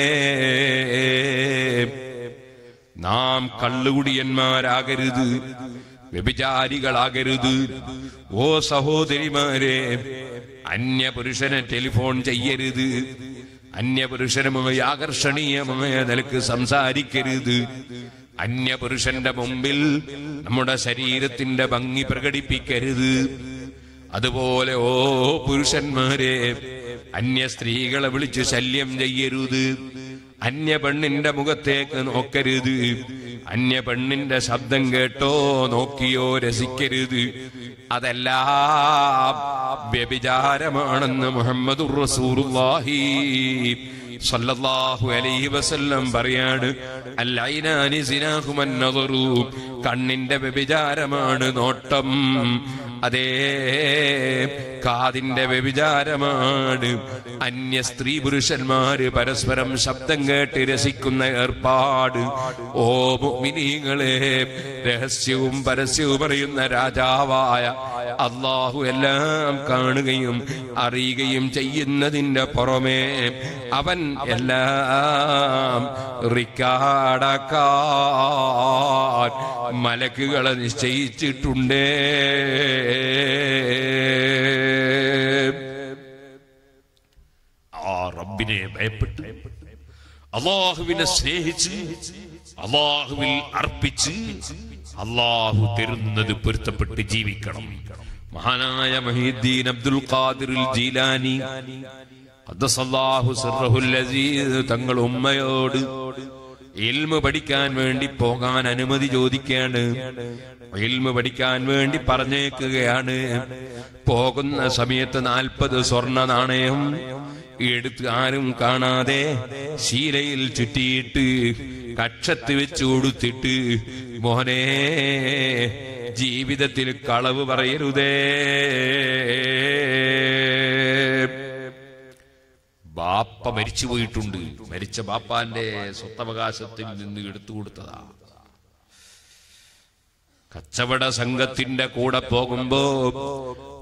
S1: നാം കള്ളുകുടിയന്മാരാകരുത്. വ്യഭിചാരികളാകരുത്. ഓ സഹോദരിമാരെ അന്യപുരുഷനെ ടെലിഫോൺ ചെയ്യരുത്. അന്യപുരുഷനുമായി ആകർഷണീയമായ നിലയ്ക്ക് സംസാരിക്കരുത്. അന്യപുരുഷന്റെ മുമ്പിൽ നമ്മുടെ ശരീരത്തിന്റെ ഭംഗി പ്രകടിപ്പിക്കരുത്. അതുപോലെ ഓ പുരുഷന്മാരെ അന്യ സ്ത്രീകളെ വിളിച്ച് ശല്യം ചെയ്യരുത്. അന്യ പെണ്ണിന്റെ മുഖത്തേക്ക് നോക്കരുത്. അന്യ പെണ്ണിന്റെ ശബ്ദം കേട്ടോ നോക്കിയോ രസിക്കരുത്. അതെല്ലാം വ്യഭിചാരമാണെന്ന് മുഹമ്മദ് അലൈഹി വസല്ലം പറയാണ്. കണ്ണിന്റെ വ്യഭിചാരമാണ് നോട്ടം. അതേ കാതിന്റെ വ്യഭിചാരമാണ്. അന്യ സ്ത്രീ പുരുഷന്മാര് പരസ്പരം ശബ്ദം കേട്ട് രസിക്കുന്ന ഏർപ്പാട്. ഓ മുഅ്മിനീങ്ങളെ രഹസ്യവും പരസ്യവും പറയുന്ന രാജാവായ അള്ളാഹു എല്ലാം കാണുകയും അറിയുകയും ചെയ്യുന്നതിന്റെ പുറമേ അവൻ എല്ലാം റിക്കാടക്കാ മലക്കുകളെ നിശ്ചയിച്ചിട്ടുണ്ടേ. റബ്ബിനെ ഭയപ്പെട്ട്. അള്ളാഹുവിനെ സ്നേഹിച്ച് അള്ളാഹുവിൽ അർപ്പിച്ച് അള്ളാഹു തരുന്നത് പൊരുത്തപ്പെട്ട് ജീവിക്കണം. മഹാനായ മഹീദ്ദീൻ അബ്ദുൽ ഖാദിർ ജീലാനി തങ്ങൾ ഉമ്മയോട് ഇൽമ പഠിക്കാൻ വേണ്ടി പോകാൻ അനുമതി ചോദിക്കാണ് ഇൽമ പഠിക്കാൻ വേണ്ടി പറഞ്ഞേക്കുകയാണ്. പോകുന്ന സമയത്ത് നാൽപ്പത് സ്വർണ നാണയം എടുത്ത് ആരും കാണാതെ ശീലയിൽ ചുറ്റിയിട്ട് കക്ഷത്ത് വെച്ച് കൊടുത്തിട്ട് മോനെ ജീവിതത്തിൽ കളവ് പറയരുതേ. ബാപ്പ മരിച്ചു പോയിട്ടുണ്ട്. മരിച്ച ബാപ്പാന്റെ സ്വത്തവകാശത്തിൽ നിന്ന് എടുത്തു കൊടുത്തതാ. കച്ചവട സംഘത്തിന്റെ കൂടെ പോകുമ്പോ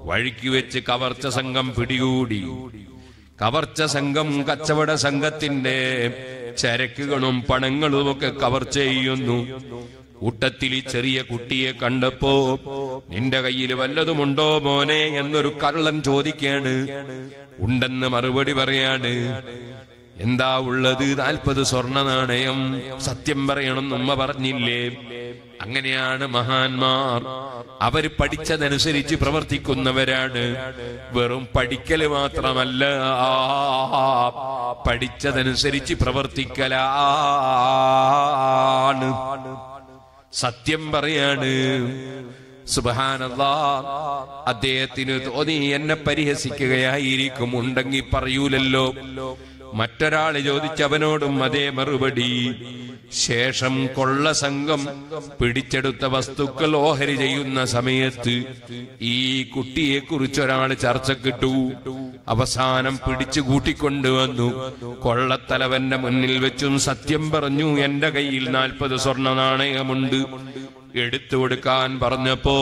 S1: വഴിക്ക് വെച്ച് കവർച്ച സംഘം പിടികൂടി. കവർച്ച സംഘം കച്ചവട സംഘത്തിന്റെ ചരക്കുകളും പണങ്ങളും ഒക്കെ കവർച്ച ചെയ്യുന്നു. കൂട്ടത്തിൽ ഈ ചെറിയ കുട്ടിയെ കണ്ടപ്പോ നിന്റെ കയ്യിൽ വല്ലതുമുണ്ടോ മോനെ എന്നൊരു കള്ളൻ ചോദിക്കാണ്. ഉണ്ടെന്ന് മറുപടി പറയാണ് എന്താ ഉള്ളത്? നാൽപ്പത് സ്വർണ നാണയം. സത്യം പറയണം ഉമ്മ പറഞ്ഞില്ലേ? അങ്ങനെയാണ് മഹാന്മാർ. അവർ പഠിച്ചതനുസരിച്ച് പ്രവർത്തിക്കുന്നവരാണ്. വെറും പഠിക്കൽ മാത്രമല്ല പഠിച്ചതനുസരിച്ച് പ്രവർത്തിക്കലാണ്. സത്യം പറയാണ്. സുബഹാനല്ലാ അദ്ദേഹത്തിന് തോന്നി എന്നെ പരിഹസിക്കുകയായിരിക്കും. ഉണ്ടെങ്കിൽ പറയൂലല്ലോ. മറ്റൊരാൾ ചോദിച്ചവനോടും അതേ മറുപടി. ശേഷം കൊള്ള സംഘം പിടിച്ചെടുത്ത വസ്തുക്കൾ ഓഹരി ചെയ്യുന്ന സമയത്ത് ഈ കുട്ടിയെ കുറിച്ച് ചർച്ച കിട്ടു അവസാനം പിടിച്ചു കൂട്ടിക്കൊണ്ടുവന്നു കൊള്ളത്തലവന്റെ മുന്നിൽ വെച്ചും സത്യം പറഞ്ഞു എന്റെ കയ്യിൽ നാൽപ്പത് സ്വർണ നാണയമുണ്ട്. എടുത്തു കൊടുക്കാൻ പറഞ്ഞപ്പോ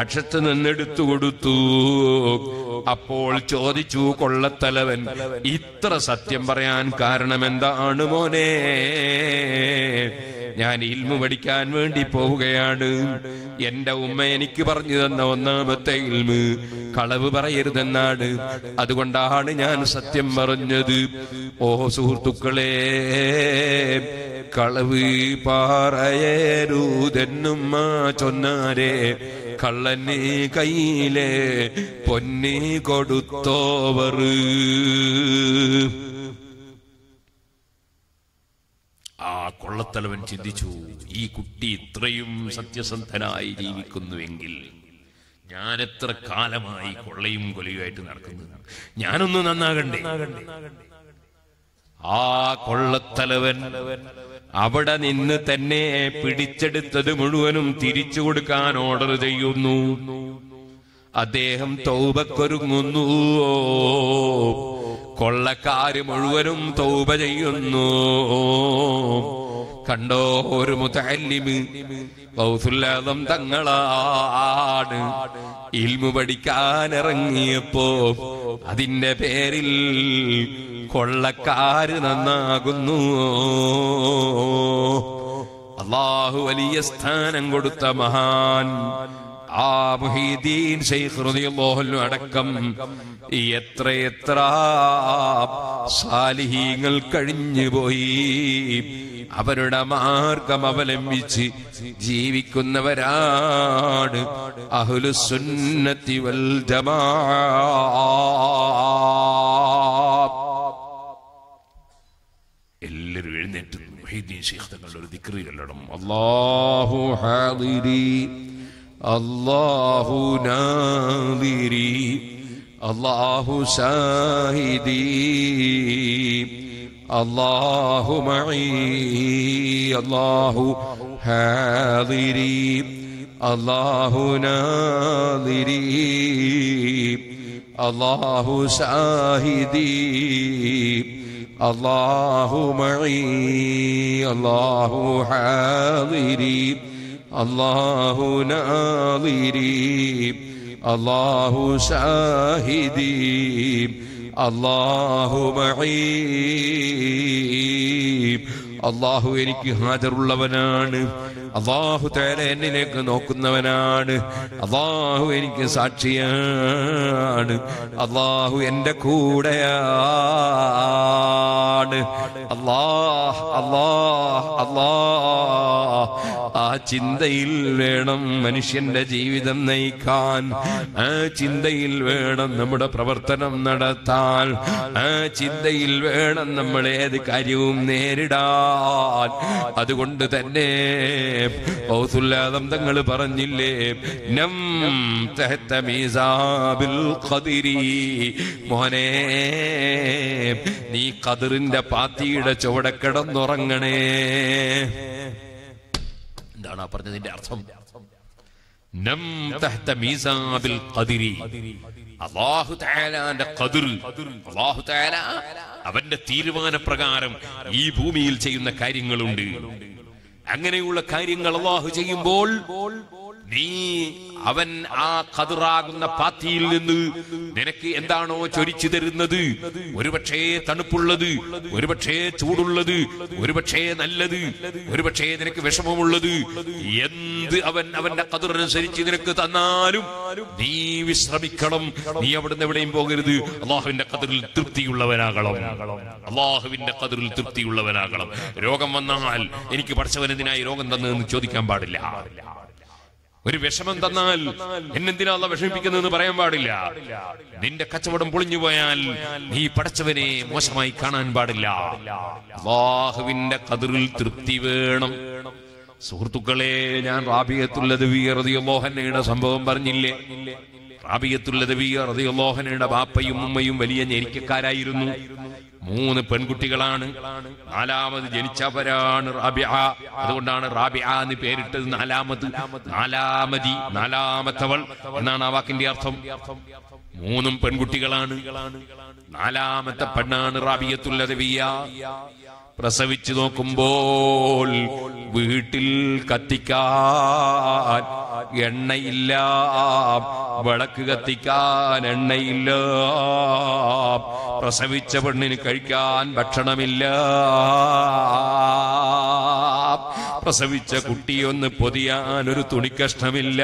S1: കക്ഷത്ത് നിന്ന് എടുത്തു കൊടുത്തു. അപ്പോൾ ചോദിച്ചു കൊള്ളത്തലവൻ ഇത്ര സത്യം പറയാൻ കാരണം എന്താണ് മോനെ? ഞാൻ ഇൽമു പഠിക്കാൻ വേണ്ടി പോവുകയാണ്. എന്റെ ഉമ്മ എനിക്ക് പറഞ്ഞു തന്ന ഒന്നാമത്തെ ഇൽമ് കളവ് പറയരുതെന്നാണ്. അതുകൊണ്ടാണ് ഞാൻ സത്യം പറഞ്ഞത്. ഓ സുഹൃത്തുക്കളെ കളവ് പാറയരുതെന്നും മാ ചൊന്നാരെ കള്ളന് കയ്യിലെ പൊന്നി കൊടുത്തോവർ. ആ കൊള്ളത്തലവൻ ചിന്തിച്ചു ഈ കുട്ടി ഇത്രയും സത്യസന്ധനായി ജീവിക്കുന്നുവെങ്കിൽ ഞാൻ എത്ര കാലമായി കൊള്ളയും കൊലയുമായിട്ട് നടക്കുന്നു? ഞാനൊന്ന് നന്നാകണ്ടേ? ആ കൊള്ളത്തലവൻ അവിടെ നിന്ന് തന്നെ പിടിച്ചെടുത്തത് മുഴുവനും തിരിച്ചു കൊടുക്കാൻ ഓർഡർ ചെയ്യുന്നു. അദ്ദേഹം തൗബക്കൊരുങ്ങുന്നു. കൊള്ളക്കാര് മുഴുവനും തൗബ ചെയ്യുന്നു. കണ്ടോ ഒരു ബൗസുല്ലാദം തങ്ങളാണ് ഇൽമു പഠിക്കാൻ ഇറങ്ങിയപ്പോ അതിന്റെ പേരിൽ കൊള്ളക്കാര് നന്നാകുന്നു. അള്ളാഹു വലിയ സ്ഥാനം കൊടുത്ത മഹാൻ ആ മുഹീദ്ദീൻ റളിയല്ലാഹു അടക്കം എത്ര എത്ര സാലിഹീങ്ങൾ കഴിഞ്ഞു പോയി. അവരുടെ മാർഗം അവലംബിച്ച് ജീവിക്കുന്നവരാണ് അഹ്ലുസുന്നത്തി വൽ ജമാ. എല്ലാവരും മുഹീദ്ദീൻ ശൈഖ് തങ്ങളുടെ ഒരു ദിക്രി ചൊല്ലണം. ഹാദിരി الله ناظري الله ساهدي الله معي الله حاضري الله ناظري الله ساهدي الله معي الله حاضري അള്ളാഹു നാദിരീം അള്ളാഹു ഷാഹിദീം അള്ളാഹു മഹീം അള്ളാഹു എനിക്ക് ഹാജറുള്ളവനാണ് അള്ളാഹു തേല എന്നിലേക്ക് നോക്കുന്നവനാണ് അള്ളാഹു എനിക്ക് സാക്ഷിയാണ് അള്ളാഹു എന്റെ കൂടെയാണ്. അള്ളാഹ് അള്ളാഹ് അള്ളാഹ് ആ ചിന്തയിൽ വേണം മനുഷ്യന്റെ ജീവിതം നയിക്കാൻ. ആ ചിന്തയിൽ വേണം നമ്മുടെ പ്രവർത്തനം നടത്താൻ. ആ ചിന്തയിൽ വേണം നമ്മൾ ഏത് കാര്യവും നേരിടാൻ. അതുകൊണ്ട് തന്നെ തങ്ങൾ പറഞ്ഞില്ലേ നം മോനെ നീ കതിറിന്റെ പാത്തിയുടെ ചുവടെ കിടന്നുറങ്ങണേ. എന്താണ് ആ പറഞ്ഞതിന്റെ അർത്ഥം. അവന്റെ തീരുമാനപ്രകാരം ഈ ഭൂമിയിൽ ചെയ്യുന്ന കാര്യങ്ങളുണ്ട്. അങ്ങനെയുള്ള കാര്യങ്ങൾ അള്ളാഹു ചെയ്യുമ്പോൾ നീ അവൻ ആ കതിറാകുന്ന പാത്തിയിൽ നിന്ന് നിനക്ക് എന്താണോ ചൊരിച്ചു തരുന്നത്? ഒരുപക്ഷേ തണുപ്പുള്ളത് ഒരുപക്ഷേ ചൂടുള്ളത് ഒരുപക്ഷേ നല്ലത് ഒരുപക്ഷേ നിനക്ക് വിഷമമുള്ളത്. എന്ത് അവൻ അവന്റെ കതിറനുസരിച്ച് നിനക്ക് തന്നാലും നീ വിശ്രമിക്കണം. നീ അവിടുന്ന് എവിടെയും പോകരുത്. അള്ളാഹുവിന്റെ കതിറിൽ തൃപ്തിയുള്ളവനാകണം. അള്ളാഹുവിന്റെ കതിറിൽ തൃപ്തിയുള്ളവനാകണം. രോഗം വന്നാൽ എനിക്ക് പഠിച്ചവനെതിനായി രോഗം തന്നതെന്ന് ചോദിക്കാൻ പാടില്ല. ഒരു വിഷമം തന്നാൽ എന്നെന്തിനാ അല്ല വിഷമിപ്പിക്കുന്നതെന്ന് പറയാൻ പാടില്ല. നിന്റെ കച്ചവടം പൊളിഞ്ഞു പോയാൽ നീ പടച്ചവനെ മോശമായി കാണാൻ പാടില്ല. അള്ളാഹുവിന്റെ കതിറിൽ തൃപ്തി വേണം. സുഹൃത്തുക്കളെ ഞാൻ റാബിയത്തുള്ളത് മോഹനയുടെ സംഭവം പറഞ്ഞില്ലേ? റാബിയത്തുള്ളത് മോഹനയുടെ ബാപ്പയും ഉമ്മയും വലിയ ഞെരിക്കക്കാരായിരുന്നു. മൂന്ന് പെൺകുട്ടികളാണ്. നാലാമത് ജനിച്ചവരാണ് റാബിയ അതുകൊണ്ടാണ് റാബിയ എന്ന് പേരിട്ടത് നാലാമത്. നാലാമതി നാലാമത്തവൾ എന്നാണ് ആ വാക്കിന്റെ അർത്ഥം. മൂന്നും പെൺകുട്ടികളാണ്. നാലാമത്തെ പെണ്ണാണ് റാബിയത്തുല്ലതവിയ പ്രസവിച്ചു നോക്കുമ്പോൾ വീട്ടിൽ കത്തിക്കാൻ എണ്ണയില്ല. വിളക്ക് കത്തിക്കാൻ എണ്ണയില്ല. പ്രസവിച്ച പെണ്ണിന് കഴിക്കാൻ ഭക്ഷണമില്ല. പ്രസവിച്ച കുട്ടിയൊന്ന് പൊതിയാൻ ഒരു തുണിക്കഷ്ണമില്ല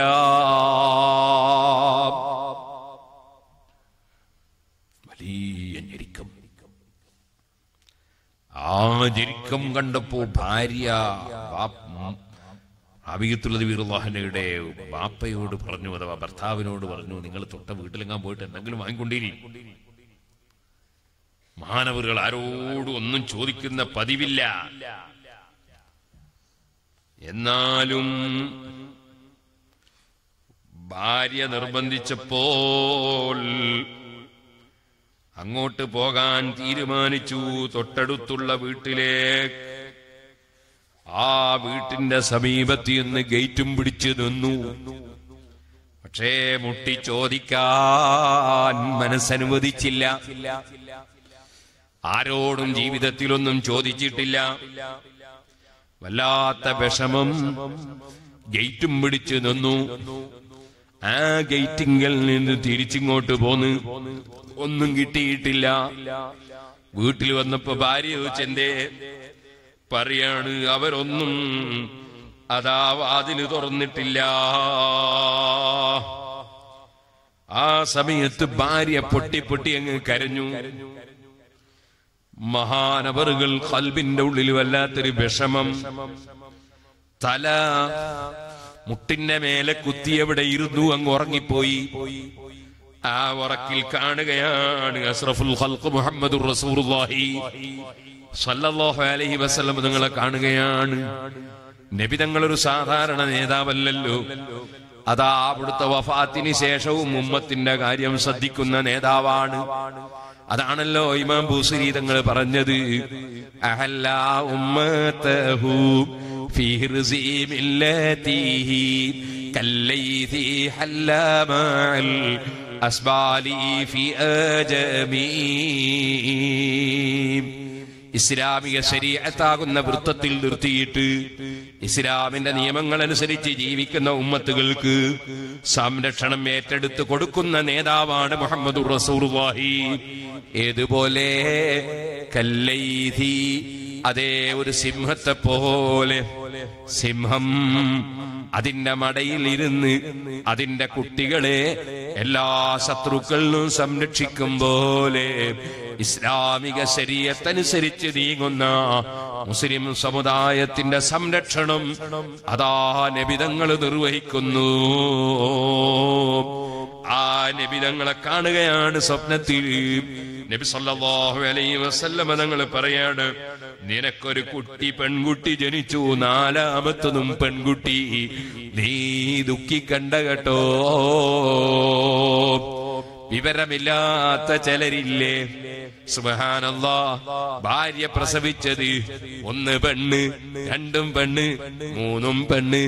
S1: വലിയ ഞെരുക്കം ആ ഞെരുക്കം കണ്ടപ്പോ ഭാര്യ അബിയത്തുള്ളത് വീറുവാഹനയുടെ ബാപ്പയോട് പറഞ്ഞു അഥവാ ഭർത്താവിനോട് പറഞ്ഞു നിങ്ങൾ തൊട്ട വീട്ടിലെങ്ങാൻ പോയിട്ട് എന്തെങ്കിലും വാങ്ങിക്കൊണ്ടിരി. മാനവറുകൾ ആരോടും ഒന്നും ചോദിക്കുന്ന പതിവില്ല. എന്നാലും ഭാര്യ നിർബന്ധിച്ചപ്പോൾ അങ്ങോട്ട് പോകാൻ തീരുമാനിച്ചു തൊട്ടടുത്തുള്ള വീട്ടിലേക്ക് ആ വീട്ടിന്റെ സമീപത്ത് നിന്ന് ഗേറ്റും പിടിച്ചു നിന്നു. പക്ഷേ മുട്ടി ചോദിക്കാൻ മനസ്സനുവദിച്ചില്ല. ആരോടും ജീവിതത്തിലൊന്നും ചോദിച്ചിട്ടില്ല. വല്ലാത്ത വിഷമം ഗേറ്റും പിടിച്ചു നിന്നു. ആ ഗേറ്റിങ്കൽ നിന്ന് തിരിച്ചിങ്ങോട്ട് പോന്ന്. ഒന്നും കിട്ടിയിട്ടില്ല. വീട്ടിൽ വന്നപ്പോ ഭാര്യ ചോദിച്ചെന്തേ പറയാണ് അവരൊന്നും അതാ വാതിൽ തുറന്നിട്ടില്ല. ആ സമയത്ത് ഭാര്യ പൊട്ടി പൊട്ടി അങ്ങ് കരഞ്ഞു. മഹാനവറുകൾ കൽബിന്റെ ഉള്ളിൽ വല്ലാത്തൊരു വിഷമം. തല മുട്ടിന്റെ മേലെ കുത്തിയവിടെ ഇരുന്നു അങ്ങ് ഉറങ്ങിപ്പോയി. ആ ഉറക്കിൽ കാണുകയാണ് അസ്രഫുൽ ഖൽഖ് മുഹമ്മദ് റസൂലുള്ളാഹി സല്ലല്ലാഹു അലൈഹി വസല്ലം നിങ്ങളെ കാണുകയാണ് നബി തങ്ങളൊരു സാധാരണ നേതാവല്ലല്ലോ അതാ അവിടുത്തെ വഫാത്തിന് ശേഷവും ഉമ്മത്തിന്റെ കാര്യം ശ്രദ്ധിക്കുന്ന നേതാവാണ് അതാണല്ലോ ഇമാം ബൂസരി തങ്ങൾ പറഞ്ഞത് അഹല്ല ഉമ്മതഹു في رزي ملته كالليث حل مع الأسبال في آجمين ഇസ്ലാമിക ശരീഅത്താകുന്ന വൃത്തത്തിൽ നിർത്തിയിട്ട് ഇസ്ലാമിന്റെ നിയമങ്ങൾ അനുസരിച്ച് ജീവിക്കുന്ന ഉമ്മത്തുകൾക്ക് സംരക്ഷണം ഏറ്റെടുത്ത് കൊടുക്കുന്ന നേതാവാണ് മുഹമ്മദ് റസൂർവാഹി ഏതുപോലെ കല്ലൈധി അതേ ഒരു സിംഹത്തെ പോലെ സിംഹം അതിന്റെ മടയിൽ ഇരുന്ന് അതിന്റെ കുട്ടികളെ എല്ലാ ശത്രുക്കളിലും സംരക്ഷിക്കും പോലെ ഇസ്ലാമിക ശരീരത്തനുസരിച്ച് നീങ്ങുന്ന മുസ്ലിം സമുദായത്തിന്റെ സംരക്ഷണം അതാ നബിതങ്ങൾ നിർവഹിക്കുന്നു. ആ നബിതങ്ങളെ കാണുകയാണ് സ്വപ്നത്തിൽ. നബി സല്ലല്ലാഹു അലൈഹി വസല്ലമ തങ്ങൾ പറയാണ് നിനക്കൊരു കുട്ടി പെൺകുട്ടി ജനിച്ചു നാലാമത്തതും പെൺകുട്ടി. നീ ദുഃഖിക്കണ്ട കേട്ടോ. വിവരമില്ലാത്ത ചിലരില്ലേ? ഭാര്യ പ്രസവിച്ചത് ഒന്ന് പെണ്ണ് രണ്ടും പെണ്ണ് മൂന്നും പെണ്ണ്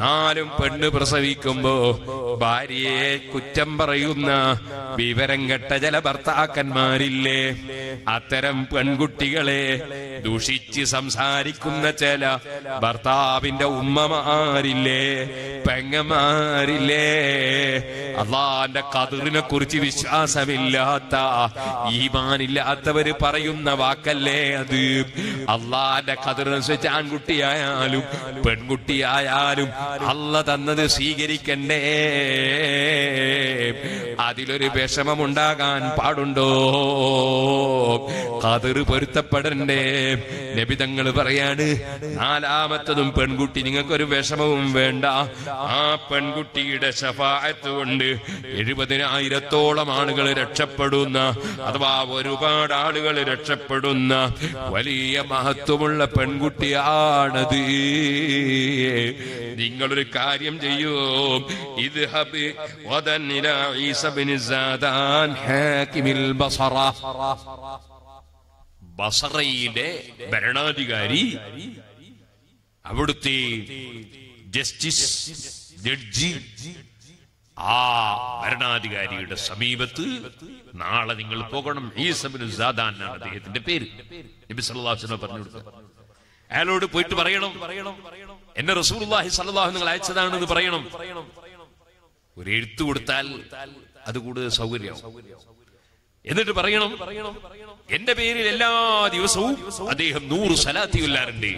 S1: നാലും പെണ്ണ് പ്രസവിക്കുമ്പോ ഭാര്യയെ കുറ്റം പറയുന്ന വിവരം കെട്ട ചില ഭർത്താക്കന്മാരില്ലേ? അത്തരം പെൺകുട്ടികളെ ദുഷിച്ച് സംസാരിക്കുന്ന ചില ഭർത്താവിന്റെ ഉമ്മമാരില്ലേ? പെങ്ങമാരില്ലേ അള്ളാന്റെ കതിറിനെ കുറിച്ച് വിശ്വാസമില്ലാത്ത ഈമാനില്ലാത്തവര് പറയുന്ന വാക്കല്ലേ അത്? അള്ളാന്റെ കതിരനുസരിച്ച് ആൺകുട്ടിയായാലും പെൺകുട്ടിയായാലും അള്ള തന്നത് സ്വീകരിക്കണ്ടേ? അതിലൊരു വിഷമമുണ്ടാകാൻ പാടുണ്ടോ? കതിർ പൊരുത്തപ്പെടണ്ടേ? നബിതങ്ങൾ പറയാണ് നാലാമത്തതും പെൺകുട്ടി നിങ്ങൾക്കൊരു വിഷമവും വേണ്ട. ആ പെൺകുട്ടിയുടെ ശഫായത്ത് കൊണ്ട് എഴുപതിനായിരത്തോളം ആളുകൾ രക്ഷപ്പെടുന്ന അഥവാ ഒരുപാട് ആളുകൾ രക്ഷപ്പെടുന്ന വലിയ മഹത്വമുള്ള പെൺകുട്ടിയാണത്. നിങ്ങളൊരു കാര്യം ചെയ്യൂ. ഇത് ബസറയിലെ ഭരണാധികാരി അവിടുത്തെ ജസ്റ്റിസ് ജഡ്ജി ആ ഭരണാധികാരിയുടെ സമീപത്ത് നാളെ നിങ്ങൾ പോകണം. ഈസബിന് സാദാൻ എന്നാണ് അദ്ദേഹത്തിന്റെ പേര്. നബി സല്ലാഹുസ്ലം പറഞ്ഞു കൊടുക്കുക അയാളോട് പോയിട്ട് പറയണം. എന്നെ റസൂർഹി സല്ലാഹു നിങ്ങൾ അയച്ചതാണെന്ന് പറയണം. ഒരു എഴുത്ത് കൊടുത്താൽ അത് കൂടുതൽ സൗകര്യമാവും. എന്നിട്ട് പറയണം എന്റെ പേരിൽ എല്ലാ ദിവസവും അദ്ദേഹം നൂറ് സലാത്തി കൊല്ലാറുണ്ട്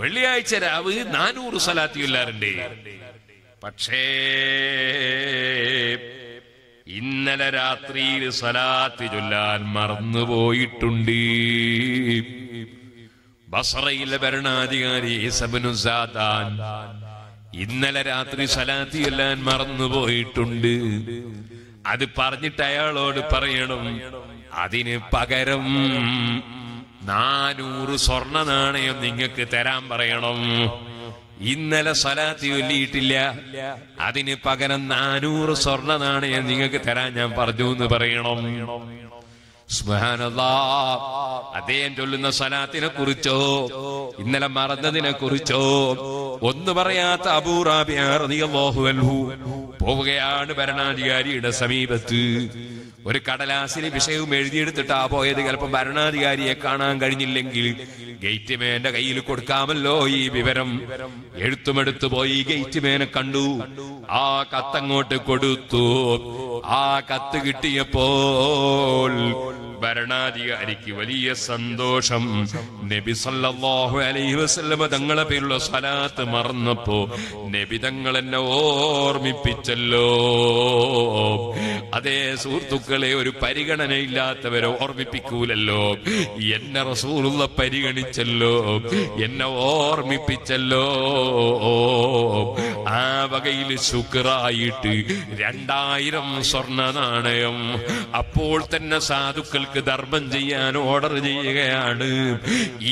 S1: വെള്ളിയാഴ്ച രാവ് നാനൂറ് സലാത്തി കൊല്ലാറുണ്ട് പക്ഷേ ഇന്നലെ രാത്രിയിൽ സലാത്ത് ചൊല്ലാൻ മറന്നുപോയിട്ടുണ്ട്. ബസറയിലെ ഭരണാധികാരി ഇന്നലെ രാത്രി സലാത്ത് ചൊല്ലാൻ മറന്നുപോയിട്ടുണ്ട്. അത് പറഞ്ഞിട്ട് അയാളോട് പറയണം അതിന് പകരം നാനൂറ് സ്വർണ നാണയം നിങ്ങൾക്ക് തരാൻ പറയണം? ഇന്നലെ സലാത്ത് ചൊല്ലിയിട്ടില്ല. അതിന് പകരം നാനൂറ് സ്വർണ നാണയം നിങ്ങൾക്ക് തരാൻ ഞാൻ പറഞ്ഞു എന്ന് പറയണം. അദ്ദേഹം ചൊല്ലുന്ന സലാത്തിനെ കുറിച്ചോ ഇന്നലെ മറന്നതിനെ കുറിച്ചോ ഒന്ന് പറയാത്ത അബൂറാബിയാഹു പോവുകയാണ് ഭരണാധികാരിയുടെ സമീപത്ത്. ഒരു കടലാസിന് വിഷയവും എഴുതിയെടുത്തിട്ടാ പോയത് ചിലപ്പോ ഭരണാധികാരിയെ കാണാൻ കഴിഞ്ഞില്ലെങ്കിൽ ഗേറ്റ് മേന്റെ കയ്യിൽ കൊടുക്കാമല്ലോ ഈ വിവരം. എഴുത്തുമെടുത്തു പോയി ഗേറ്റ് മേനെ കണ്ടു. ആ കത്തങ്ങോട്ട് കൊടുത്തു. ആ കത്ത് കിട്ടിയപ്പോൾ ഭരണാധികാരിക്ക് വലിയ സന്തോഷം. നബി സല്ലല്ലാഹു അലൈഹി വസല്ലമ തങ്ങളെ പേരുള്ള സ്വലാത്ത് മറന്നപ്പോ നബി തങ്ങൾ എന്നെ ഓർമ്മിപ്പിച്ചല്ലോ. അതേ സുഹൃത്തുക്കളെ ഒരു പരിഗണനയില്ലാത്തവരെ ഓർമ്മിപ്പിക്കൂലല്ലോ. എന്നെ റസൂലുള്ള പരിഗണിച്ചല്ലോ. എന്നെ ഓർമ്മിപ്പിച്ചല്ലോ. ആ വകയിൽ ശുക്രായിട്ട് രണ്ടായിരം സ്വർണ നാണയം അപ്പോൾ തന്നെ സാധുക്കൾക്ക് ധർമ്മം ചെയ്യാൻ ഓർഡർ ചെയ്യുകയാണ്.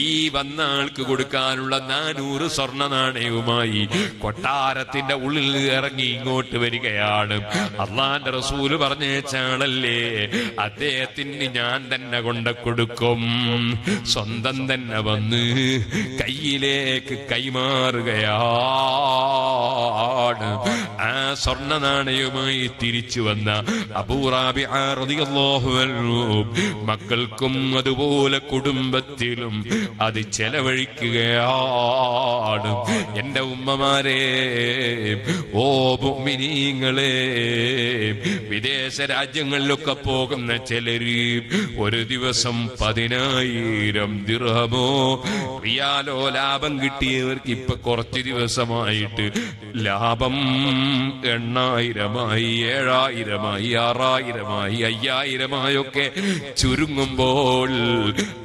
S1: ഈ വന്ന ആൾക്ക് കൊടുക്കാനുള്ള നാനൂറ് സ്വർണ നാണയവുമായി കൊട്ടാരത്തിന്റെ ഉള്ളിൽ ഇറങ്ങി ഇങ്ങോട്ട് വരികയാണ്. അള്ളാന്റെ റസൂൽ പറഞ്ഞേച്ചാളല്ലേ അദ്ദേഹത്തിന് ഞാൻ തന്നെ കൊണ്ട കൊടുക്കും. സ്വന്തം തന്നെ വന്ന് കയ്യിലേക്ക് കൈമാറുകയാണ്. ആ സ്വർണ നാണയവുമായി തിരിച്ചു വന്ന മക്കൾക്കും അതുപോലെ കുടുംബത്തിലും അത് ചെലവഴിക്കുകയാണ്. എന്റെ ഉമ്മമാരെ ഓ മുഅ്മിനീങ്ങളെ വിദേശ രാജ്യങ്ങളിലൊക്കെ പോകുന്ന ചിലര് ഒരു ദിവസം പതിനായിരം ദിർഹമോ റിയാലോ ലാഭം കിട്ടിയവർക്ക് ഇപ്പൊ കുറച്ച് ദിവസമായിട്ട് ലാഭം എണ്ണായിരമായി ഏഴായിരമായി ആറായിരമായി അയ്യായിരമായൊക്കെ ചുരുങ്ങുമ്പോൾ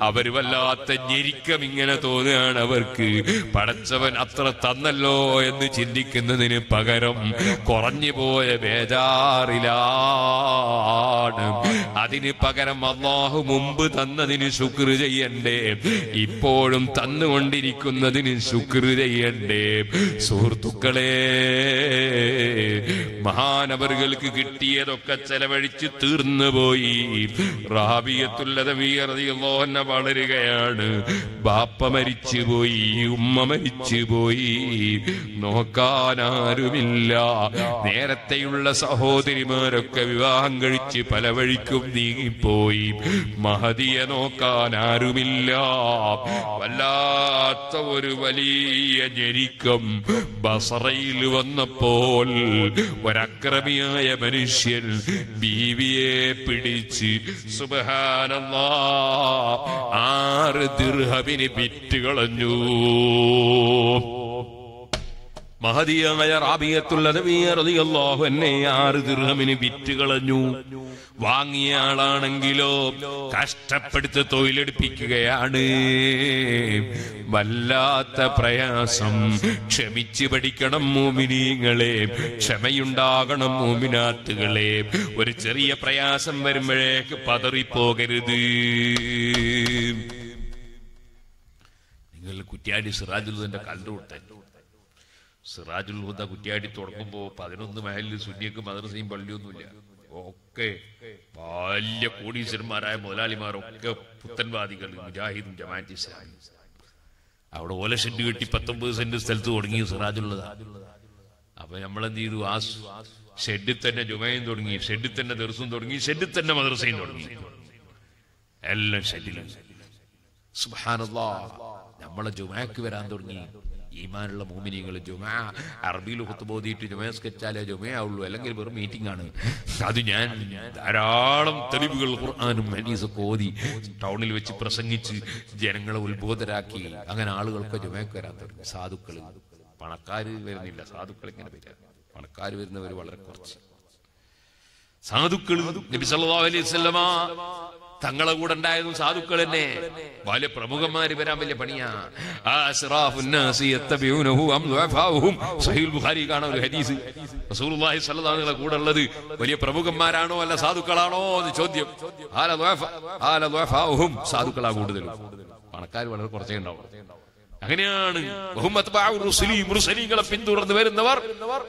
S1: അവർ വല്ലാത്ത ഞെരിക്കം ഇങ്ങനെ തോന്നുകയാണ് അവർക്ക്. പടച്ചവൻ അത്ര തന്നല്ലോ എന്ന് ചിന്തിക്കുന്നതിന് പകരം കുറഞ്ഞു പോയ ബേജാറിലാണ്. അതിന് പകരം അള്ളാഹു മുമ്പ് തന്നതിന് ശുക്ർ ചെയ്യണ്ടേ ഇപ്പോഴും തന്നുകൊണ്ടിരിക്കുന്നതിന് ശുക്ർ ചെയ്യണ്ടേ. സുഹൃത്തുക്കളെ മഹാനവറുകൾക്ക് കിട്ടിയതൊക്കെ ചെലവഴിച്ച് തീർന്നു പോയി. റാബിയത്തുള്ളത് വീറതിയോന്ന വളരുകയാണ്. ബാപ്പ മരിച്ചു പോയി ഉമ്മ മരിച്ചു പോയി നോക്കാനാരുമില്ല. നേരത്തെയുള്ള സഹോദരിമാരൊക്കെ വിവാഹം കഴിച്ച് പല വഴിക്കും നീങ്ങിപ്പോയി. മഹതിയെ നോക്കാൻ ആരുമില്ല വല്ലാത്ത ഒരു വലിയ ഞെരിക്കം ബസറയിൽ വന്നപ്പോൾ ഒരക്രമിയായ മനുഷ്യൻ ബീവിയെ പിടിച്ച് സുബഹാനല്ലാ ആറ് ദീർഹവിന് വിറ്റ് കളഞ്ഞു. മഹതിയായ റാബിയത്തുള്ളത് റളിയല്ലാഹു എന്നെ ആറ് ദിർഹമിന് വിറ്റ് കളഞ്ഞു. വാങ്ങിയ ആളാണെങ്കിലോ കഷ്ടപ്പെടുത്ത് തൊഴിലെടുപ്പിക്കുകയാണ്. വല്ലാത്ത പ്രയാസം. ക്ഷമിച്ച് പഠിക്കണം മോമിനീങ്ങളെ. ക്ഷമയുണ്ടാകണം മോമിനാത്തുകളെ. ഒരു ചെറിയ പ്രയാസം വരുമ്പോഴേക്ക് പതറിപ്പോകരുത്. നിങ്ങൾ കുറ്റ്യാടി സിറാജുലുദന്റെ കണ്ടുകൊടുത്തൻ സിറാജുൽ ഹുദ കുറ്റിയാടി തുടങ്ങുമ്പോ പതിനൊന്ന് മഹലിൽ സുന്നിയക്ക് മദ്രസയും പള്ളിയൊന്നുമില്ല. ഒക്കെ ബാല്യ കോടീശ്വരന്മാരായ മുതലാളിമാരൊക്കെ പുത്തൻവാദികൾ മുജാഹിദും ജമാഅത്ത് ഇസ്ലാമി. അവിടെ ഓല ഷെഡ് കെട്ടി പത്തൊമ്പത് സെന്റ് സ്ഥലത്ത് തുടങ്ങി സിറാജുള്ളതാ അപ്പൊ നമ്മളെന്ത് ചെയ്തു? ആ ഷെഡിൽ തന്നെ ജുമയും തുടങ്ങി ഷെഡിൽ തന്നെ ദർസും തുടങ്ങി ഷെഡിൽ തന്നെ മദ്രസയും തുടങ്ങി. എല്ലാം ഷെഡിലും നമ്മളെ ജുമാക്ക് വരാൻ തുടങ്ങി. ഈമാനുള്ള മൂമിനികൾ ജുമാ അറബിയിൽ കുത്തുബോധിയിട്ട് ജുമ സ്കെച്ചാലേ ജുമയാവുള്ളൂ അല്ലെങ്കിൽ വെറും മീറ്റിംഗ് ആണ്. അത് ഞാൻ ധാരാളം തെളിവുകൾ ഖുർആാനും ഓതി ടൗണിൽ വെച്ച് പ്രസംഗിച്ച് ജനങ്ങളെ ഉത്ബോധരാക്കി. അങ്ങനെ ആളുകൾക്ക് ജുമയൊക്കെ വരാൻ തുടങ്ങി. സാധുക്കൾ പണക്കാര് വരുന്നില്ല. സാധുക്കൾ ഇങ്ങനെ വരിക. പണക്കാർ വരുന്നവർ വളരെ കുറച്ച്. സാധുക്കൾ നബി സല്ലല്ലാഹു അലൈഹി വസല്ലമ തങ്ങളെ കൂടെ ഉണ്ടായതും സാധുക്കൾ തന്നെ. വലിയ പ്രമുഖന്മാര് വരാൻ വലിയ പണിയാ. ഒരു ഹദീസ്. റസൂലുള്ളാഹി കൂടെ ഉള്ളത്. വലിയ പ്രമുഖന്മാരാണോ അല്ല സാധുക്കളാണോ എന്ന് ചോദ്യം. ആല ആല സാധുക്കളാ കൂടുതലും. പണക്കാർ വളരെ കുറച്ചേ ഉണ്ടാവും അങ്ങനെയാണ് മുർസലീങ്ങളെ പിന്തുടർന്ന് വരുന്നവർ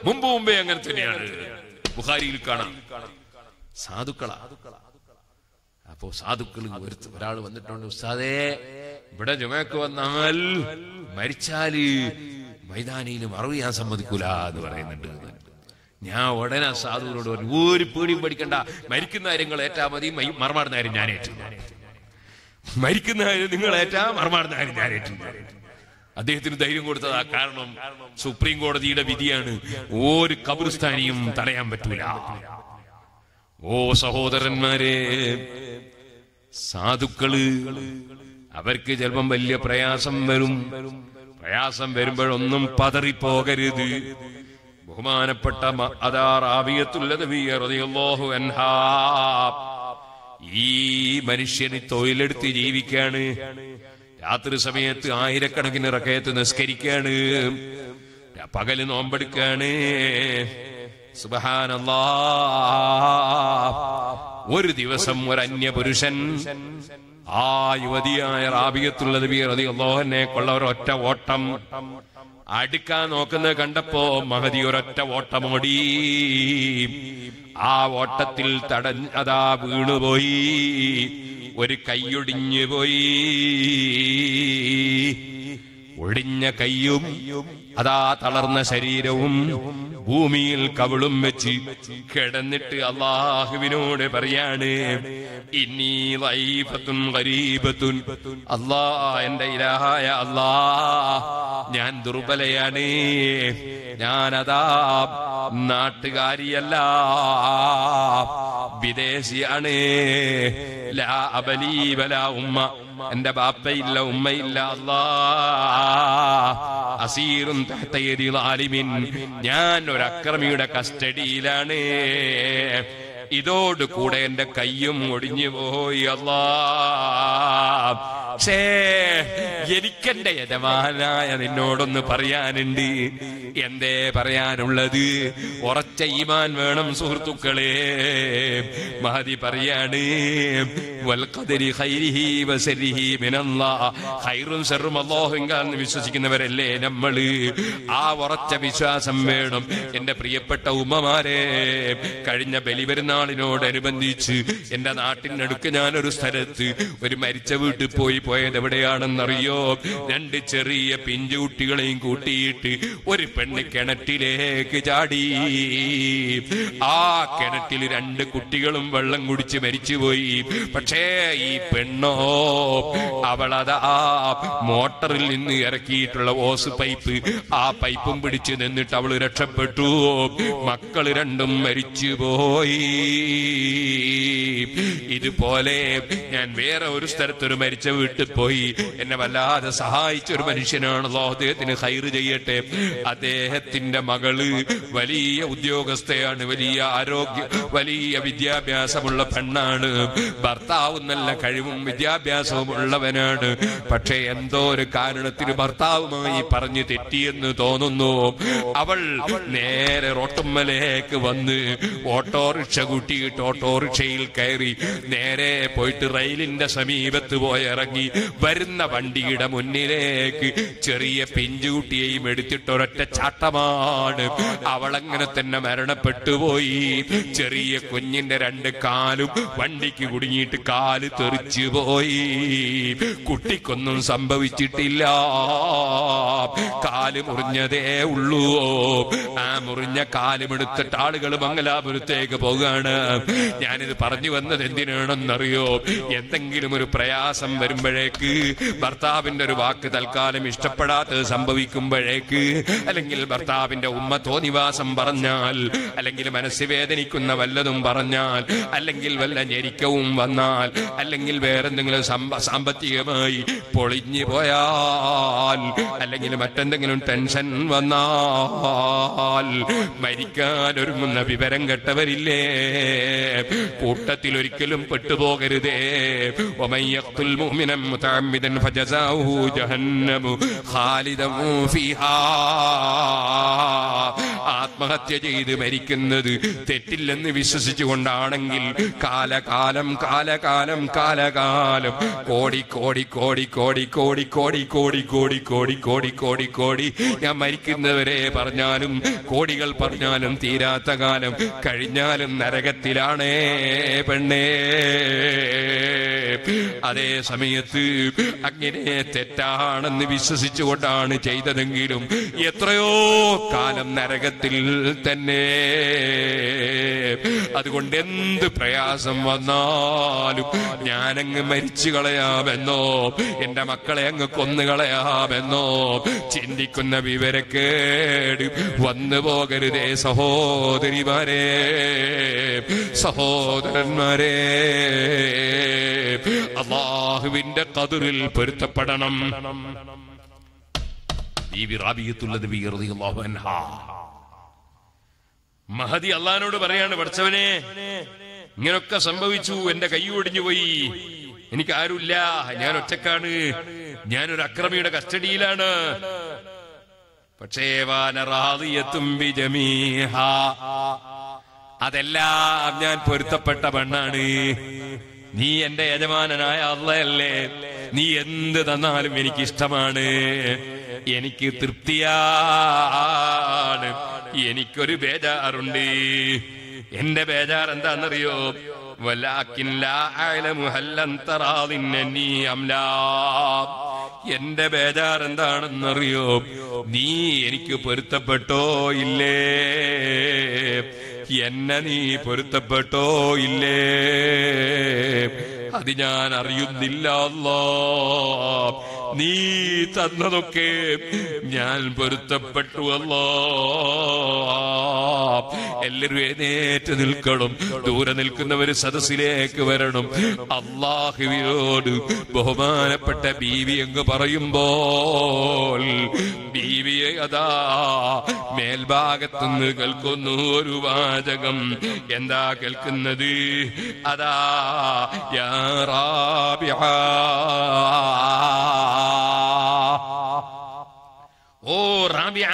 S1: മുമ്പ് മുമ്പേ അങ്ങനെ തന്നെയാണ്. ബുഹാരിയിൽ കാണാം. സാധുക്കളാ. അപ്പോ സാധുക്കൾ ഒരാൾ വന്നിട്ടുണ്ട് ഉസ്താദേ ഇവിടെ ജുമയ്ക്ക് വന്നാൽ മരിച്ചാൽ മൈതാനിയിൽ മറവ് ഞാൻ സമ്മതിക്കൂല എന്ന് പറയുന്നുണ്ട്. ഞാൻ ഉടനെ സാധുവിനോട് പറഞ്ഞു ഒരു പേടിയും പഠിക്കണ്ട മരിക്കുന്ന കാര്യങ്ങൾ ഏറ്റാ മതി മറുപാടുന്ന കാര്യം ഞാൻ ഏറ്റു. മരിക്കുന്ന കാര്യം നിങ്ങൾ ഏറ്റാ മറുപാടുന്ന കാര്യം ഞാൻ ഏറ്റു. അദ്ദേഹത്തിന് ധൈര്യം കൊടുത്തതാ കാരണം സുപ്രീം കോടതിയുടെ വിധിയാണ് ഒരു കബുർസ്ഥാനിയും തടയാൻ പറ്റൂല. ഓ സഹോദരന്മാരെ സാധുക്കൾ അവർക്ക് ചിലപ്പം വലിയ പ്രയാസം വരും. പ്രയാസം വരുമ്പോഴൊന്നും പതറിപ്പോകരുത്. ബഹുമാനപ്പെട്ട ഈ മനുഷ്യന് തൊഴിലെടുത്ത് ജീവിക്കാണ്. രാത്രി സമയത്ത് ആയിരക്കണക്കിന് റക്കയത്ത് നിസ്കരിക്കാണ്. പകൽ നോമ്പെടുക്കാണ്. സുബഹാനല്ലാ. ഒരു ദിവസം ഒരു അന്യപുരുഷൻ ആ യുവതിയായ റാബിയത്തുള്ള റളിയല്ലാഹുവിനെ കൊള്ള ഒരൊറ്റ ഓട്ടം അടുക്കാൻ നോക്കുന്നത് കണ്ടപ്പോ മഹതി ഒരൊറ്റ ഓട്ടമോടി ആ ഓട്ടത്തിൽ തടഞ്ഞ അതാ വീണുപോയി ഒരു കൈയൊടിഞ്ഞു പോയി ഒടിഞ്ഞ കൈയും അതാ തളർന്ന ശരീരവും ഭൂമിയിൽ കവിളും വെച്ച് കിടന്നിട്ട് അള്ളാഹുവിനോട് പറയാണ് ഇനി വൈഫത്തും ഗരീബത്തുൻ. അല്ലാ എന്റെ ഇലാഹായ അല്ലാ ഞാൻ ദുർബലയാണ്. ഞാനതാ നാട്ടുകാരിയല്ല വിദേശിയാണ്. ലാ അബലീബല ഉമ്മ എന്റെ ബാപ്പയില്ല ഉമ്മയില്ല അല്ലാ അസീറും ഞാൻ ഒരു അക്രമിയുടെ കസ്റ്റഡിയിലാണ്. ഇതോട് കൂടെ എന്റെ കയ്യും ഒടിഞ്ഞു പോയി അല്ലാ. എനിക്കെന്റെ യജമാനായ നിന്നോടൊന്ന് പറയാനുണ്ട്. എന്തേ പറയാനുള്ളത്? ഉറച്ച ഈമാൻ വേണം സുഹൃത്തുക്കളെ. മഹതി പറയാണ് വിശ്വസിക്കുന്നവരല്ലേ നമ്മൾ? ആ ഉറച്ച വിശ്വാസം വേണം. എന്റെ പ്രിയപ്പെട്ട ഉമ്മമാരെ കഴിഞ്ഞ ബലിപെരുന്നാളിനോടനുബന്ധിച്ച് എന്റെ നാട്ടിനടുക്ക് ഞാനൊരു സ്ഥലത്ത് ഒരു മരിച്ച വീട്ടിൽ പോയി പോയത് എവിടെയാണെന്നറിയോ? രണ്ട് ചെറിയ പിഞ്ചുകുട്ടികളെയും കൂട്ടിയിട്ട് ഒരു പെണ്ണ് കിണറ്റിലേക്ക് ചാടി. ആ കിണറ്റിൽ രണ്ട് കുട്ടികളും വെള്ളം കുടിച്ച് മരിച്ചുപോയി. പക്ഷേ ഈ പെണ്ണോ അവളതാ മോട്ടറിൽ നിന്ന് ഇറക്കിയിട്ടുള്ള ഓസ് പൈപ്പ് ആ പൈപ്പും പിടിച്ച് നിന്നിട്ട് അവൾ രക്ഷപ്പെട്ടു. മക്കൾ രണ്ടും മരിച്ചുപോയി. ഇതുപോലെ ഞാൻ വേറെ ഒരു സ്ഥലത്തൊരു മരിച്ച വീട്ടിൽ പോയി. എന്നെ വല്ലാതെ സഹായിച്ച ഒരു മനുഷ്യനാണല്ലോ അദ്ദേഹത്തിന് ഹൈർ ചെയ്യട്ടെ. അദ്ദേഹത്തിന്റെ മകൾ വലിയ ഉദ്യോഗസ്ഥയാണ് വലിയ ആരോഗ്യ വലിയ വിദ്യാഭ്യാസമുള്ള പെണ്ണാണ്. ഭർത്താവ് നല്ല കഴിവും വിദ്യാഭ്യാസവും ഉള്ളവനാണ്. പക്ഷെ എന്തോ ഒരു കാരണത്തിന് ഭർത്താവുമായി പറഞ്ഞു തെറ്റിയെന്ന് തോന്നുന്നു. അവൾ നേരെ റോട്ടുമ്മലേക്ക് വന്ന് ഓട്ടോറിക്ഷ കൂട്ടിയിട്ട് ഓട്ടോറിക്ഷയിൽ കയറി നേരെ പോയിട്ട് റെയിലിന്റെ സമീപത്ത് പോയി ഇറങ്ങി വരുന്ന വണ്ടിയുടെ മുന്നിലേക്ക് ചെറിയ പിഞ്ചുകുട്ടിയെയും എടുത്തിട്ട് ഒരൊറ്റ ചാട്ടമാണ്. അവളങ്ങനെ തന്നെ മരണപ്പെട്ടു പോയി. ചെറിയ കുഞ്ഞിന്റെ രണ്ട് കാലും വണ്ടിക്ക് കുടുങ്ങിയിട്ട് കാൽ തെറിച്ചു പോയി. കുട്ടിക്കൊന്നും സംഭവിച്ചിട്ടില്ല. കാൽ മുറിഞ്ഞതേ ഉള്ളൂ. ആ മുറിഞ്ഞ കാലുമെടുത്തിട്ട് ആളുകൾ മംഗലാപുരത്തേക്ക് പോവുകയാണ് ഞാനിത് പറഞ്ഞു വന്നത് എന്തിനാണെന്നറിയോ? എന്തെങ്കിലും ഒരു പ്രയാസം വരുമ്പോഴേക്ക് ഭർത്താവിന്റെ ഒരു വാക്ക് തൽക്കാലം ഇഷ്ടപ്പെടാത്തത് സംഭവിക്കുമ്പോഴേക്ക് അല്ലെങ്കിൽ ഭർത്താവിന്റെ ഉമ്മ തോന്നിവാസം പറഞ്ഞാൽ അല്ലെങ്കിൽ മനസ്സ് വേദനിക്കുന്ന വല്ലതും പറഞ്ഞാൽ അല്ലെങ്കിൽ വല്ല ഞെരിക്കവും വന്നാൽ അല്ലെങ്കിൽ വേറെന്തെങ്കിലും സാമ്പത്തികമായി പൊളിഞ്ഞു പോയാൽ അല്ലെങ്കിൽ മറ്റെന്തെങ്കിലും ടെൻഷൻ വന്നാൽ മരിക്കാൻ ഒരുങ്ങുന്ന വിവരം കെട്ടവരില്ലേ? കൂട്ടത്തിൽ ഒരിക്കലും പെട്ടുപോകരുതേ ഫജസാഉഹു ഖാലിദൻ ആത്മഹത്യ ചെയ്ത് മരിക്കുന്നത് തെറ്റില്ലെന്ന് വിശ്വസിച്ചുകൊണ്ടാണെങ്കിൽ കാലകാലം കാലകാലം കാലകാലം കോടി കോടി കോടി കോടി കോടി കോടി കോടി കോടി കോടി കോടി കോടി കോടി ഞാൻ മരിക്കുന്നവരെ പറഞ്ഞാലും കോടികൾ പറഞ്ഞാലും തീരാത്ത കാലം കഴിഞ്ഞാലും നരക നരകത്തിലാണേ പെണ്ണേ. അതേ സമയത്ത് അങ്ങനെ തെറ്റാണെന്ന് വിശ്വസിച്ചുകൊണ്ടാണ് ചെയ്തതെങ്കിലും എത്രയോ കാലം നരകത്തിൽ തന്നെ. അതുകൊണ്ട് എന്ത് പ്രയാസം വന്നാലും ഞാനങ്ങ് മരിച്ചു കളയാമെന്നോ എന്റെ മക്കളെ അങ്ങ് കൊന്നു കളയാമെന്നോ ചിന്തിക്കുന്ന വിവരക്കേട് വന്നു പോകരുതേ സഹോദരിമാരെ. സഹോദരന്മാരെ അള്ളാഹുവിന്റെ കതിറിൽ പൊരുത്തപ്പെടണം. മഹദി അള്ളഹാനോട് പറയാണ് പഠിച്ചവനെ ഇങ്ങനൊക്കെ സംഭവിച്ചു എന്റെ കൈ ഒടിഞ്ഞു പോയി എനിക്ക് ആരുമില്ല ഞാൻ ഒറ്റക്കാണ്. ഞാനൊരു അക്രമിയുടെ കസ്റ്റഡിയിലാണ്. പക്ഷേ വാനറാദിയത്തും ബിജമീഹ
S2: അതെല്ലാം ഞാൻ പൊരുത്തപ്പെട്ട പെണ്ണാണ്. നീ എന്റെ യജമാനനായ അള്ളയല്ലേ. നീ എന്ത് തന്നാലും എനിക്ക് ഇഷ്ടമാണ് എനിക്ക് തൃപ്തിയാണ്. എനിക്കൊരു ബേജാറുണ്ട്. എന്റെ ബേജാർ എന്താണെന്നറിയോ എന്റെ ബേജാർ എന്താണെന്നറിയോ നീ എനിക്ക് പൊരുത്തപ്പെട്ടോ ഇല്ലേ? എന്നെ നീ പൊരുത്തപ്പെട്ടോ ഇല്ലേ അത് ഞാൻ അറിയുന്നില്ല അല്ലാ. നീ തന്നതൊക്കെ ഞാൻ പൊരുത്തപ്പെട്ടു അല്ലോ. എല്ലാരും എഴുന്നേറ്റ് നിൽക്കണം. ദൂരെ നിൽക്കുന്നവര് സദസ്സിലേക്ക് വരണം. അള്ളാഹുവിനോട് ബഹുമാനപ്പെട്ട ബീവി അങ്ങ് പറയുമ്പോൾ ബീവിയെ അതാ മേൽഭാഗത്തുനിന്ന് കേൾക്കുന്നു ഒരു വാചകം. എന്താ കേൾക്കുന്നത്? അതാ യാ. ഓ റാബിയ.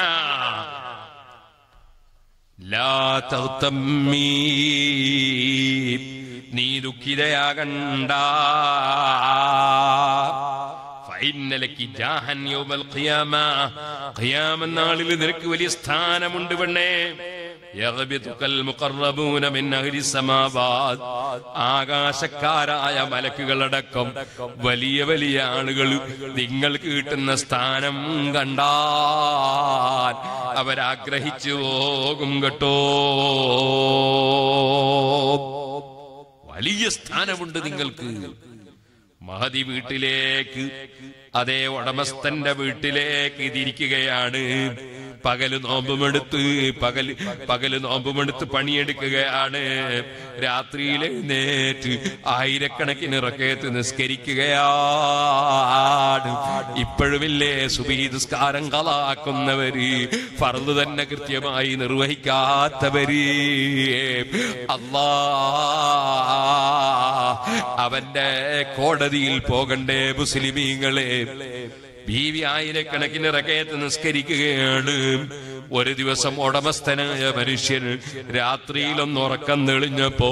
S2: നീ ദുഃഖിതയാകണ്ട. നാളിൽ നിനക്ക് വലിയ സ്ഥാനമുണ്ട് പെണ്ണേ. ആകാശക്കാരായ മലക്കുകളടക്കം വലിയ വലിയ ആളുകൾ നിങ്ങൾ കിട്ടുന്ന സ്ഥാനം കണ്ടാൽ അവരാഗ്രഹിച്ചു പോകും കേട്ടോ. വലിയ സ്ഥാനമുണ്ട് നിങ്ങൾക്ക്. മഹതി വീട്ടിലേക്ക് അതേ ഉടമസ്ഥന്റെ വീട്ടിലേക്ക് തിരിക്കുകയാണ്. പകൽ നോമ്പുമെടുത്ത് പകൽ പകൽ നോമ്പുമെടുത്ത് പണിയെടുക്കുകയാണ്. രാത്രിയിൽ നേറ്റ് ആയിരക്കണക്കിന് റക്കയത്ത് നിസ്കരിക്കുകയാണ്. ഇപ്പോഴുമില്ലേ സുബീ നിസ്കാരം കളാക്കുന്നവര് ഫർദ് തന്നെ കൃത്യമായി നിർവഹിക്കാത്തവര്. അല്ലാ അവന്റെ കോടതിയിൽ പോകണ്ടേ മുസ്ലിമീങ്ങളെ. ബീവി ആയിരക്കണക്കിന് റക്കയത്ത് നിസ്കരിക്കുകയാണ്. ഒരു ദിവസം ഉടമസ്ഥനായ മനുഷ്യൻ രാത്രിയിലൊന്ന് ഉറക്കം തെളിഞ്ഞപ്പോ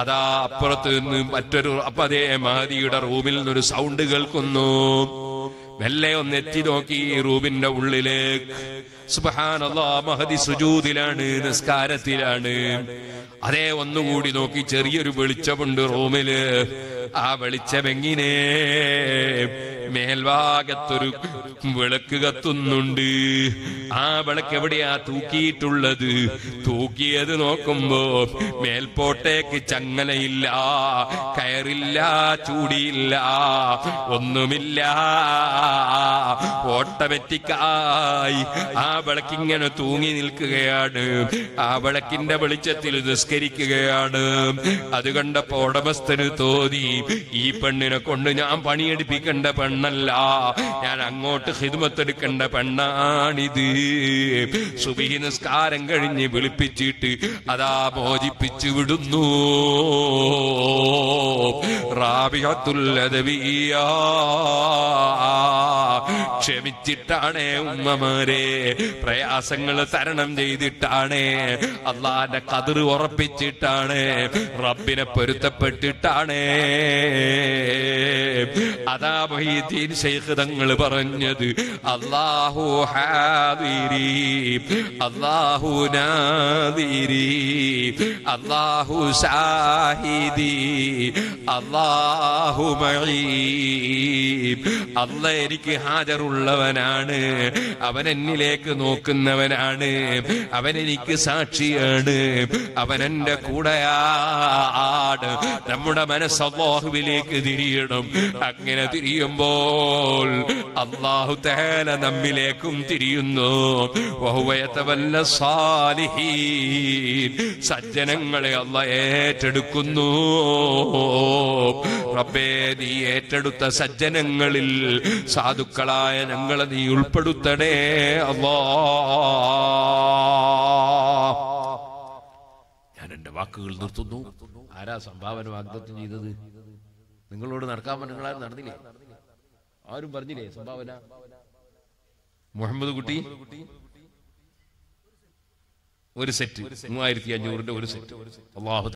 S2: അതാ അപ്പുറത്ത് നിന്ന് മറ്റൊരു അപ്പതേ അതേ മഹതിയുടെ റൂമിൽ നിന്നൊരു സൗണ്ട് കേൾക്കുന്നു. മെല്ലെ ഒന്ന് എത്തി നോക്കി റൂമിന്റെ ഉള്ളിലേക്ക് സുബഹാനല്ലാ മഹദി സുജൂദിലാണ് നിസ്കാരത്തിലാണ്. അതേ ഒന്നുകൂടി നോക്കി ചെറിയൊരു വെളിച്ചമുണ്ട് റൂമിൽ. ആ വെളിച്ചം മേൽവാകത്തൊരു വിളക്ക് കത്തുന്നുണ്ട്. ആ വിളക്ക് എവിടെയാ തൂക്കിയിട്ടുള്ളത്? തൂക്കിയത് നോക്കുമ്പോ മേൽപോട്ടേക്ക് ചങ്ങലയില്ല കയറില്ല ചൂടിയില്ല ഒന്നുമില്ല. ഓട്ടോമാറ്റിക്കായി ആ വിളക്കിങ്ങനെ തൂങ്ങി നിൽക്കുകയാണ്. ആ വിളക്കിന്റെ വെളിച്ചത്തിൽ നിസ്കരിക്കുകയാണ്. അത് കണ്ടപ്പോ ഉടമസ്ഥന് തോന്നി ഈ പെണ്ണിനെ കൊണ്ട് ഞാൻ പണിയെടുപ്പിക്കേണ്ട പെണ്ണല്ല. ഞാൻ അങ്ങോട്ട് ഹിദ്മത്തെടുക്കേണ്ട പെണ്ണാണിത്. സുബി നിസ്കാരം കഴിഞ്ഞ് വിളിപ്പിച്ചിട്ട് അതാ മോചിപ്പിച്ചു വിടുന്നു. ക്ഷമിച്ചിട്ടാണേ ഉമ്മമാരെ. പ്രയാസങ്ങൾ തരണം ചെയ്തിട്ടാണേ. അള്ളാന്റെ കതിർ ഉറപ്പിച്ചിട്ടാണേ. റബ്ബിനെ പൊരുത്തപ്പെട്ടിട്ടാണ്. അതാ മൊഹീദ്ദീൻ ശൈഖ് തങ്ങൾ പറഞ്ഞത് അള്ളാഹു ഹാദിരി അള്ളാഹു നാദിരി അള്ളാഹു സാഹിദി അള്ളാഹു അല്ല എനിക്ക് ഹാജറുള്ളവനാണ് അവൻ എന്നിലേക്ക് നോക്കുന്നവനാണ് അവൻ എനിക്ക് സാക്ഷിയാണ് അവൻ എന്റെ കൂടെയാണ് നമ്മുടെ മനസ്സ് അള്ളാഹുവിലേക്ക് തിരിയണം. അങ്ങനെ തിരിയുമ്പോൾ അള്ളാഹു തേല നമ്മിലേക്കും തിരിയുന്നു. സജ്ജനങ്ങളെ അല്ല ഏറ്റെടുക്കുന്നു. റബ്ബേ നീ ഏറ്റെടുത്ത സജ്ജനങ്ങളിൽ സാധുക്കളായ ഞങ്ങളെ നീ ഉൾപ്പെടുത്തണേ അള്ളാ.
S1: ഞാൻ എന്റെ വാക്കുകൾ നിർത്തുന്നു. ആരാ സംഭാവന വാഗ്ദത്തം ചെയ്തത്? നിങ്ങളോട് നടക്കാൻ നിങ്ങളാരും നടന്നില്ലേ? ആരും പറഞ്ഞില്ലേ സംഭാവന? മുഹമ്മദ് കുട്ടി ഒരു സെറ്റ് മൂവായിരത്തി അഞ്ഞൂറിന്റെ ഒരു സെറ്റ് അള്ളാഹു